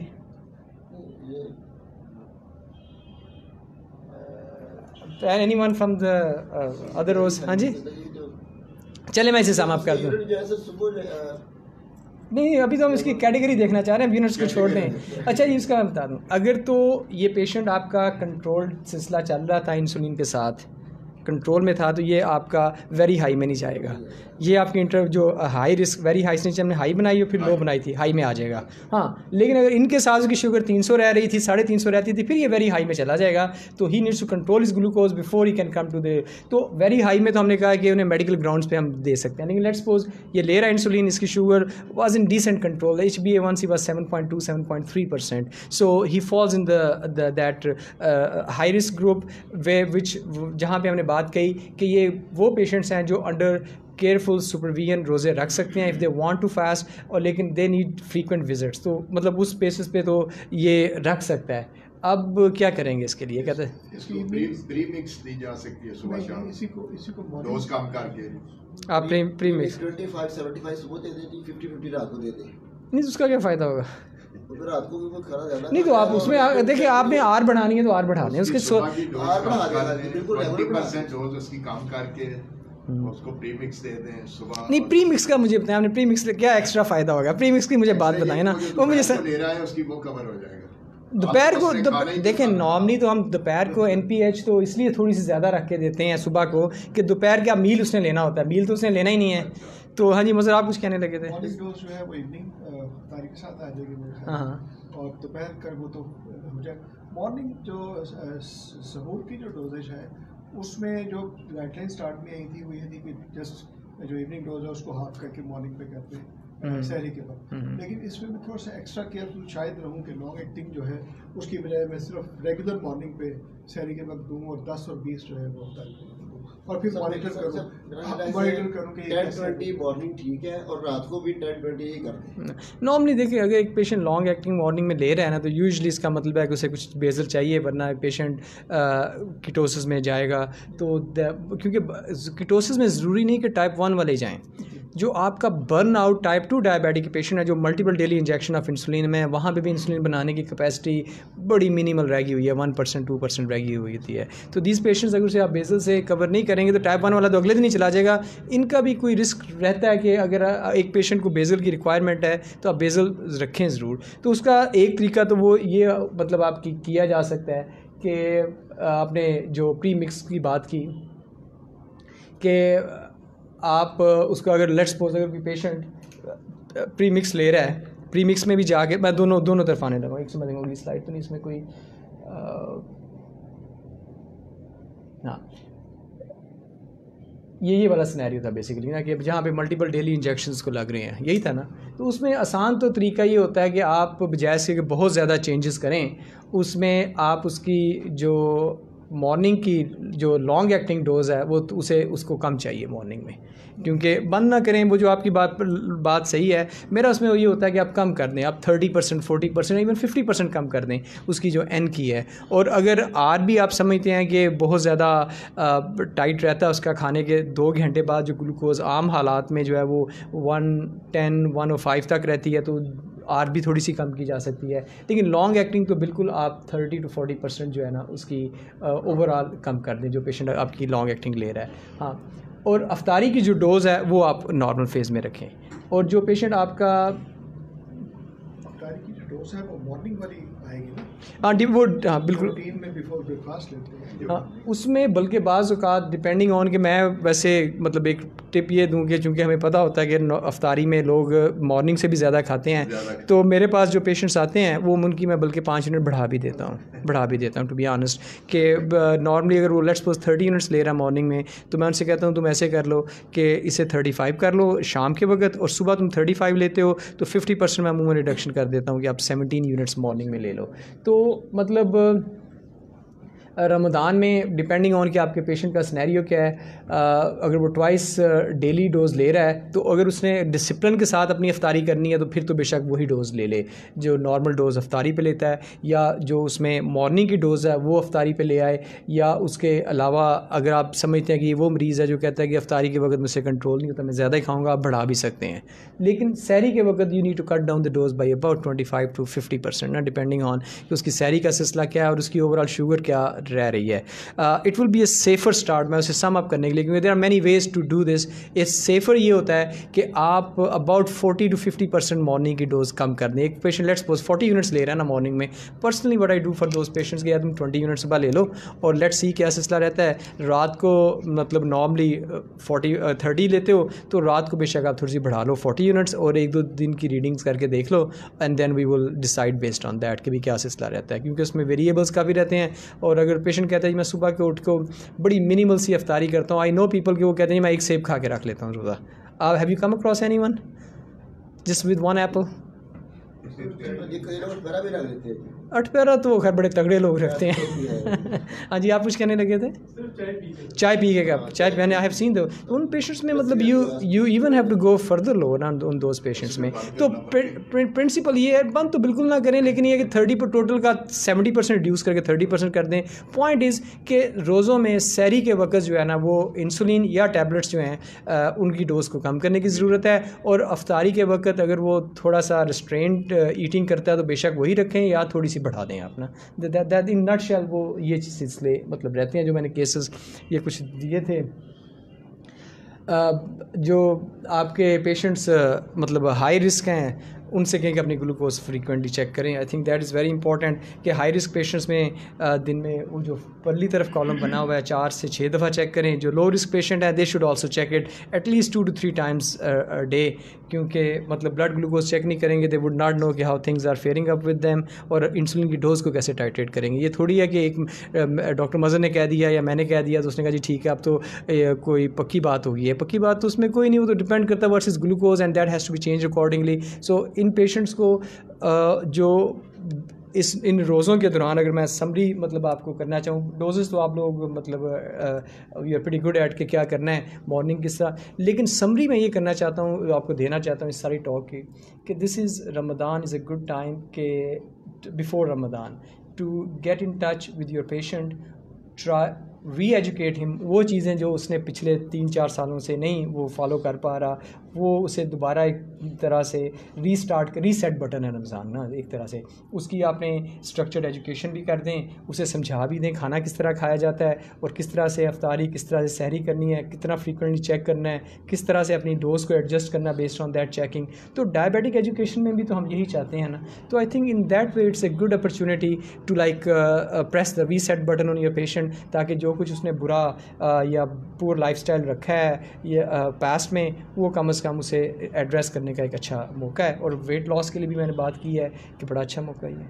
Any one from the other rows हाँ जी। चले मैं इसे सम अप कर दूँ नहीं अभी तो हम इसकी कैटेगरी देखना चाह रहे हैं यूनिट्स को छोड़ दें। अच्छा जी इसका मैं बता दूँ। अगर तो ये पेशेंट आपका कंट्रोल्ड सिलसिला चल रहा था इंसुलिन के साथ कंट्रोल में था तो ये आपका वेरी हाई में नहीं जाएगा। ये आपकी इंटर जो हाई रिस्क वेरी हाई से हमने हाई बनाई और फिर लो बनाई थी हाई में आ जाएगा। हाँ लेकिन अगर इनके साथ उसकी शुगर 300 रह रही थी साढ़े तीन सौ रहती थी फिर ये वेरी हाई में चला जाएगा। तो he needs to control his glucose before he can come to the तो वेरी हाई में तो हमने कहा कि उन्हें मेडिकल ग्राउंड्स पर हम दे सकते हैं। लेकिन लेट सपोज़ ये ले रहा है इंसुलिन इसकी sugar was in decent control H B A one C was seven point two seven point three percent so he falls in the that high risk group way which जहाँ पे हमने बात कही कि ये वो पेशेंट्स हैं जो अंडर केयरफुल सुपरविजन रोज़े रख सकते हैं if they want to fast और लेकिन दे नीड फ्रीक्वेंट विजिट्स तो मतलब उस बेसिस पे तो ये रख सकता है। अब क्या करेंगे इसके लिए कहते हैं? इसको प्री प्री दी जा सकती है सुबह शाम। इसी को इसी को डोज मॉर्निंग कम करके। आप pre mix twenty five seventy five सुबह दे देती फिफ्टी फिफ्टी रात को दे दे। नहीं तो उसका क्या फ़ायदा होगा? तो फिर रात को भी वो खाना जाना नहीं तो आप उसमें देखिए आपने आर बढ़ानी है तो आर बढ़ानी उसके हाँ, डोज उसकी कम करके उसको प्री मिक्स दे दें सुबह नहीं प्री मिक्स का मुझे बताया आपने प्री क्या एक्स्ट्रा फ़ायदा होगा? प्री मिक्स की मुझे बात बताएँ ना। वो मुझे सर ले रहा है उसकी वो कवर हो जाएगा। दोपहर को देखें नॉर्मली तो हम दोपहर को एनपीएच तो इसलिए थोड़ी सी ज़्यादा रख के देते हैं सुबह को कि दोपहर का मील उसने लेना होता है। मील तो उसने लेना ही नहीं है। तो हाँ जी मज़र आप कुछ कहने लगे थे? मॉर्निंग डोज जो है वो इवनिंग तारीख के साथ आ जाएगी मेरे ख्याल हाँ, और दोपहर का वो तो हो जाए। मॉर्निंग जो सहूर की जो डोजेज है उसमें जो गाइडलाइन स्टार्ट में आई थी वो ये थी कि जस्ट जो इवनिंग डोज है उसको हाफ़ करके मॉर्निंग पे करते हैं। हम्म। शहरी के वक्त हम्म। लेकिन इसमें मैं थोड़ा सा एक्स्ट्रा केयरफुल शायद रहूँ कि लॉन्ग एक्टिंग जो है उसकी बजाय मैं सिर्फ़ रेगुलर मॉर्निंग पे शहरी के वक्त दूँ और दस और बीस जो है वो को दूँ और फिर मॉनिटर करूँ। मॉनिटर करूँ कि टेन ट्वेंटी मॉर्निंग ठीक है और रात को भी टेन ट्वेंटी ही कर नॉर्मली देखिए अगर एक पेशेंट लॉन्ग एक्टिंग मॉर्निंग में ले रहा है ना तो यूजली इसका मतलब है कि उसे कुछ बेजल चाहिए वरना पेशेंट किटोसिस में जाएगा। तो क्योंकि किटोसिस में ज़रूरी नहीं कि टाइप वन वाले जाएँ। जो आपका burn out type two diabetic patient है, जो multiple daily injection of insulin में है, वहाँ पे भी इंसुलिन बनाने की कैपेसिटी बड़ी मिनिमल रह गई हुई है वन परसेंट टू परसेंट रह गई हुई होती है तो दीज पेशेंट्स अगर उसे आप बेजल से कवर नहीं करेंगे तो टाइप वन वाला तो अगले दिन ही चला जाएगा। इनका भी कोई रिस्क रहता है कि अगर एक पेशेंट को बेजल की रिक्वायरमेंट है तो आप बेजल रखें ज़रूर। तो उसका एक तरीका तो वो ये मतलब आपकी किया जा सकता है कि, आपने जो प्री मिक्स की बात की, कि आप उसको अगर लेट्स सपोज़ अगर कोई पेशेंट प्री मिक्स ले रहा है प्री मिक्स में भी जाके, मैं दोनों दोनों तरफ़ आने लगा एक समझ होगी स्लाइड तो नहीं, इसमें कोई हाँ। ये ये वाला सिनेरियो था बेसिकली ना कि जहाँ पे मल्टीपल डेली इंजेक्शंस को लग रहे हैं, यही था ना। तो उसमें आसान तो तरीका ये होता है कि आप बजाय से बहुत ज़्यादा चेंजेस करें, उसमें आप उसकी जो मॉर्निंग की, जो लॉन्ग एक्टिंग डोज है, वो तो उसे, उसको कम चाहिए मॉर्निंग में। क्योंकि बंद ना करें, वो जो आपकी बात बात सही है, मेरा उसमें ये होता है कि आप कम कर दें, आप thirty percent forty percent even fifty percent कम कर दें, उसकी जो एन की है। और अगर आर भी आप समझते हैं कि बहुत ज़्यादा टाइट रहता है उसका खाने के, दो घंटे बाद जो ग्लूकोज आम हालात में जो है वो one ten one O five तक रहती है तो आर भी थोड़ी सी कम की जा सकती है। लेकिन लॉन्ग एक्टिंग तो बिल्कुल आप थर्टी टू फोर्टी परसेंट जो है ना, उसकी ओवरऑल कम कर दें, जो पेशेंट आपकी लॉन्ग एक्टिंग ले रहा है। हाँ। और अफ्तारी की जो डोज़ है वो आप नॉर्मल फ़ेज़ में रखें। और जो पेशेंट आपका अफ्तारी की जो डोज है वो मॉर्निंग वाली आएगी ना? हाँ वो हाँ बिल्कुल। में बिफोर ब्रेकफास्ट लेते हैं। हाँ उसमें बल्कि बाज़ अवत डिपेंडिंग ऑन कि मैं वैसे मतलब एक टिप ये दूँ कि चूँकि हमें पता होता है कि अफ्तारी में लोग मॉर्निंग से भी ज़्यादा खाते हैं तो मेरे पास जो पेशेंट्स आते हैं वो उनकी मैं बल्कि पाँच यूनिट बढ़ा भी देता हूँ बढ़ा भी देता हूँ टू बी ऑनेस्ट कि नॉर्मली अगर वो लेट्स सपोज़ थर्टी यूनिट्स ले रहा है मॉर्निंग में तो मैं उनसे कहता हूँ तुम ऐसे कर लो कि इसे थर्टी फाइव कर लो शाम के वक्त और सुबह तुम थर्टी फाइव लेते हो तो फिफ्टी परसेंट मैं में रिडक्शन कर देता हूँ कि आप सेवनटीन यूनिट्स मॉर्निंग में ले लो। तो मतलब रमदान में डिपेंडिंग ऑन कि आपके पेशेंट का स्नैरियो क्या है अगर वो ट्वाइस डेली डोज़ ले रहा है तो अगर उसने डिसिप्लिन के साथ अपनी अफ्तारी करनी है तो फिर तो बेशक वही डोज़ ले ले। जो नॉर्मल डोज़ अफ्तारी पे लेता है, या जो उसमें मॉर्निंग की डोज़ है, वो अफ्तारी पे ले आए, या उसके अलावा अगर आप समझते हैं कि वो मरीज़ है जो कहता है कि अफ्तारी के वक्त मुझसे कंट्रोल नहीं होता, मैं ज़्यादा ही खाऊँगा, आप बढ़ा भी सकते हैं। लेकिन सैरी के वक्त you need to cut down the dose by about twenty five to fifty percent ना डिपेंडिंग ऑन कि उसकी सैरी का सिलसिला क्या है और उसकी ओवरऑल शुगर क्या रह रही है। It will be a safer start मैं उसे सम अप करने के क्योंकि there are many ways to do this a safer ये होता है कि आप about forty to fifty percent morning की डोज कम कर दें। एक patient let's suppose forty units ले रहा है ना मॉर्निंग में। Personally what I do for those patients के या तुम ट्वेंटी यूनिट सुबह ले लो और लेट्स सी क्या सिलसिला रहता है। रात को मतलब नॉर्मली फोर्टी थर्टी लेते हो तो रात को बेशक आप थोड़ी सी बढ़ा लो फोर्टी यूनिट्स और एक दो दिन की रीडिंग्स करके देख लो and then we will decide based on that कि भी क्या सिलसिला रहता है। क्योंकि उसमें वेरिएबल्स काफ़ी रहते हैं और अगर पेशेंट कहता है मैं सुबह के उठ को बड़ी मिनिमल सी अफ्तारी करता हूँ आई नो पीपल कि वो कहते हैं मैं एक सेब खा के रख लेता हूँ रोज़ा have you come across anyone just with one apple अठपेरा तो खैर बड़े तगड़े लोग रखते हैं। हाँ जी, आप कुछ कहने लगे थे? चाय पी के कब चाय मैंने आई हैव सीन दो उन पेशेंट्स में मतलब you you even have to go further low ना उन दोज पेशेंट्स में। तो प्रिंसिपल ये है, बंद तो बिल्कुल ना करें, लेकिन ये कि थर्टी पर टोटल का सेवेंटी परसेंट रिड्यूस करके थर्टी परसेंट कर दें। पॉइंट इज़ कि रोज़ों में सैरी के वक्त जो है ना, वो इंसुलिन या टैबलेट्स जो हैं उनकी डोज को कम करने की ज़रूरत है। और अफ्तारी के वक्त अगर वो थोड़ा सा रिस्ट्रेंट ईटिंग करता है तो बेशक वही रखें या थोड़ी सी बढ़ा दें अपना। दैट इन नट शेल वो ये सिलसिले मतलब रहते हैं जो मैंने केसेस ये कुछ दिए थे। जो आपके पेशेंट्स मतलब हाई रिस्क हैं उनसे कहें कि अपनी ग्लूकोज फ्रीक्वेंटली चेक करें। I think that is very important कि हाई रिस्क पेशेंट्स में दिन में वो जो परली तरफ़ कॉलम बना हुआ है, चार से छः दफ़ा चेक करें। जो लो रिस्क पेशेंट है they should also check it at least two two three times day क्योंकि मतलब ब्लड ग्लूकोज चेक नहीं करेंगे दे वुड नॉट नो कि how things are faring up with them और इंसुलिन की डोज को कैसे टाइट्रेट करेंगे। ये थोड़ी है कि एक डॉक्टर मजर ने कह दिया या मैंने कह दिया तो उसने कहा जी ठीक है, अब तो कोई पक्की बात होगी। है पक्की बात तो उसमें कोई नहीं, वो तो डिपेंड करता versus glucose and that has to be change accordingly so in patients को जो इस, इन रोज़ों के दौरान अगर मैं समरी मतलब आपको करना चाहूँ डोजेस तो आप लोग मतलब यू आर गुड एट के क्या करना है मॉर्निंग किस तरह। लेकिन समरी मैं ये करना चाहता हूँ, आपको देना चाहता हूँ इस सारी टॉक की कि this is Ramadan is a good time के before Ramadan to get in touch with your patient try re educate him वो चीज़ें जो उसने पिछले तीन चार सालों से नहीं, वो फॉलो कर पा रहा वो उसे दोबारा एक तरह से रीस्टार्ट रीसेट बटन है रमज़ान ना एक तरह से। उसकी आपने स्ट्रक्चर्ड एजुकेशन भी कर दें उसे समझा भी दें खाना किस तरह खाया जाता है और किस तरह से अफ्तारी किस तरह से सहरी करनी है कितना फ्रीक्वेंटली चेक करना है किस तरह से अपनी डोज को एडजस्ट करना बेस्ड ऑन दैट चेकिंग तो डायबिटिक एजुकेशन में भी तो हम यही चाहते हैं ना। तो I think in that way it's a good opportunity to like press the reset button on your patient ताकि जो कुछ उसने बुरा आ, या पुअर लाइफस्टाइल रखा है या पास्ट में वो कम अज़ कम उसे एड्रेस करने का एक अच्छा मौका है। और वेट लॉस के लिए भी मैंने बात की है कि बड़ा अच्छा मौका ही है।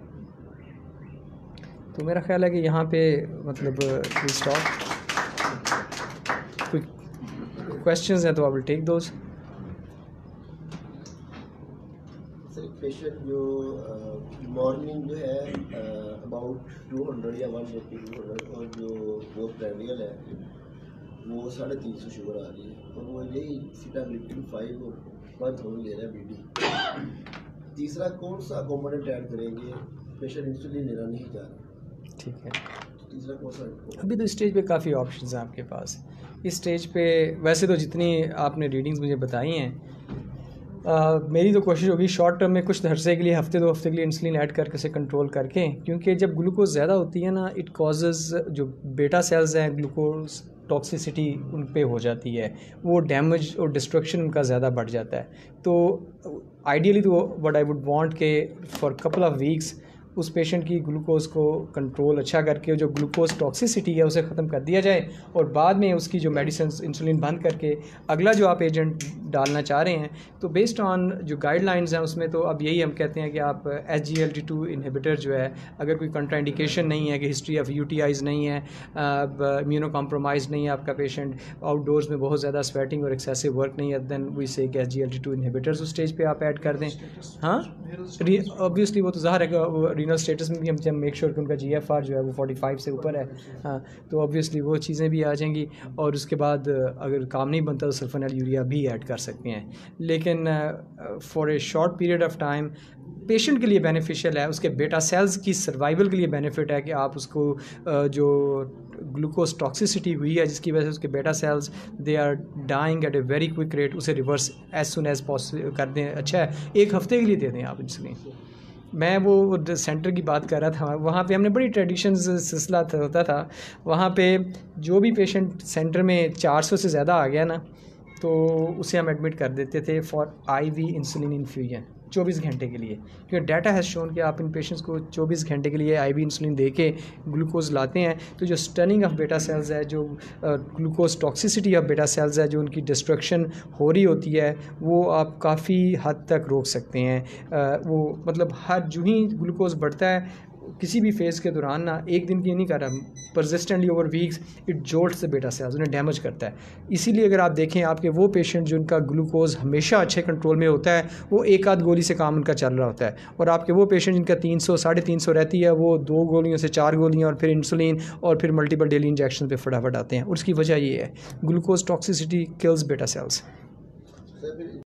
तो मेरा ख्याल है कि यहाँ पे मतलब स्टॉक कोई क्वेश्चंस हैं तो आई विल टेक पेशेंट जो मॉर्निंग जो है अबाउट टू हंड्रेड या वन और जो प्रेडियल है वो साढ़े तीन सौ शुगर आ रही है। और वो यही सीटाग्लिप्टिन फाइव और वन थाउज़ेंड ले रहा है बी तीसरा कौन सा कॉम्पोनेंट ऐड करेंगे? पेशेंट इंसुलिन लेना नहीं जा रहा। ठीक है। तो तीसरा कौन सा अभी तो स्टेज पे काफ़ी ऑप्शंस हैं आपके पास। इस स्टेज पे वैसे तो जितनी आपने रीडिंग्स मुझे बताई हैं आ, मेरी तो कोशिश होगी शॉर्ट टर्म में कुछ अरसे के लिए हफ़्ते दो हफ़्ते के लिए इंसुलिन ऐड करके उसे कंट्रोल करके क्योंकि जब ग्लूकोज ज़्यादा होती है ना इट कॉजेज़ जो बेटा सेल्स हैं ग्लूकोज टॉक्सिसिटी उन पर हो जाती है, वो डैमेज और डिस्ट्रक्शन उनका ज़्यादा बढ़ जाता है। तो आइडियली तो वट आई वुड वॉन्ट के फॉर कपल ऑफ़ वीक्स उस पेशेंट की ग्लूकोज को कंट्रोल अच्छा करके जो ग्लूकोज टॉक्सिसिटी है उसे ख़त्म कर दिया जाए और बाद में उसकी जो मेडिसिन इंसुलिन बंद करके अगला जो आप एजेंट डालना चाह रहे हैं तो बेस्ड ऑन जो गाइडलाइंस हैं उसमें तो अब यही हम कहते हैं कि आप H G L T two inhibitor जो है अगर कोई कंट्राइंडिकेशन नहीं है कि history of U T Is नहीं है इम्यूनो कॉम्प्रोमाइज़ नहीं है आपका पेशेंट आउटडोर्स में बहुत ज़्यादा स्वेटिंग और एक्सेसिव वर्क नहीं है then we say H G L T two inhibitors उस स्टेज पर आप ऐड कर दें। हाँ? ऑब्वियसली वो तो ज़ाहिर है रीनल स्टेटस में भी हम जब मेक श्योर कि उनका जी एफ़ आर जो है वो फोर्टी फाइव से ऊपर है। हाँ तो ऑब्वियसली वो चीज़ें भी आ जाएँगी और उसके बाद अगर काम नहीं बनता तो सल्फनल यूरिया भी ऐड कर सकते हैं। लेकिन for a short period of time patient के लिए बेनिफिशियल है, उसके बेटा सेल्स की सर्वाइवल के लिए बेनिफिट है कि आप उसको जो ग्लूकोज टॉक्सिसिटी हुई है, जिसकी वजह से उसके beta cells they are dying at a very quick rate उसे reverse as soon as possible कर दें। अच्छा है, एक हफ़्ते के लिए दे दें आप इसलिए मैं वो सेंटर की बात कर रहा था, वहाँ पे हमने बड़ी ट्रेडिशन सिलसिला होता था। वहाँ पे जो भी पेशेंट सेंटर में 400 से ज़्यादा आ गया ना तो उसे हम एडमिट कर देते थे फॉर आईवी इंसुलिन इन्फ्यूजन 24 घंटे के लिए, क्योंकि डाटा हैज़ शोन कि आप इन पेशेंट्स को 24 घंटे के लिए आईवी इंसुलिन दे के ग्लूकोज लाते हैं तो जो स्टनिंग ऑफ़ बेटा सेल्स है, जो glucose toxicity of beta cells है, जो उनकी डिस्ट्रक्शन हो रही होती है, वो आप काफ़ी हद तक रोक सकते हैं। वो मतलब हर जो ही ग्लूकोज बढ़ता है किसी भी फ़ेज़ के दौरान ना एक दिन की नहीं कर रहा persistently over weeks it jolt से बेटा सेल्स उन्हें डैमेज करता है। इसीलिए अगर आप देखें, आपके वो पेशेंट जिनका ग्लूकोज हमेशा अच्छे कंट्रोल में होता है, वो एक आध गोली से काम उनका चल रहा होता है। और आपके वो पेशेंट जिनका तीन सौ, साढ़े तीन सौ रहती है, वो दो गोलियों से चार गोलियाँ और फिर इंसुलिन और फिर मल्टीपल डेली इंजेक्शन पर फटाफट आते हैं। उसकी वजह ये है glucose toxicity kills beta cells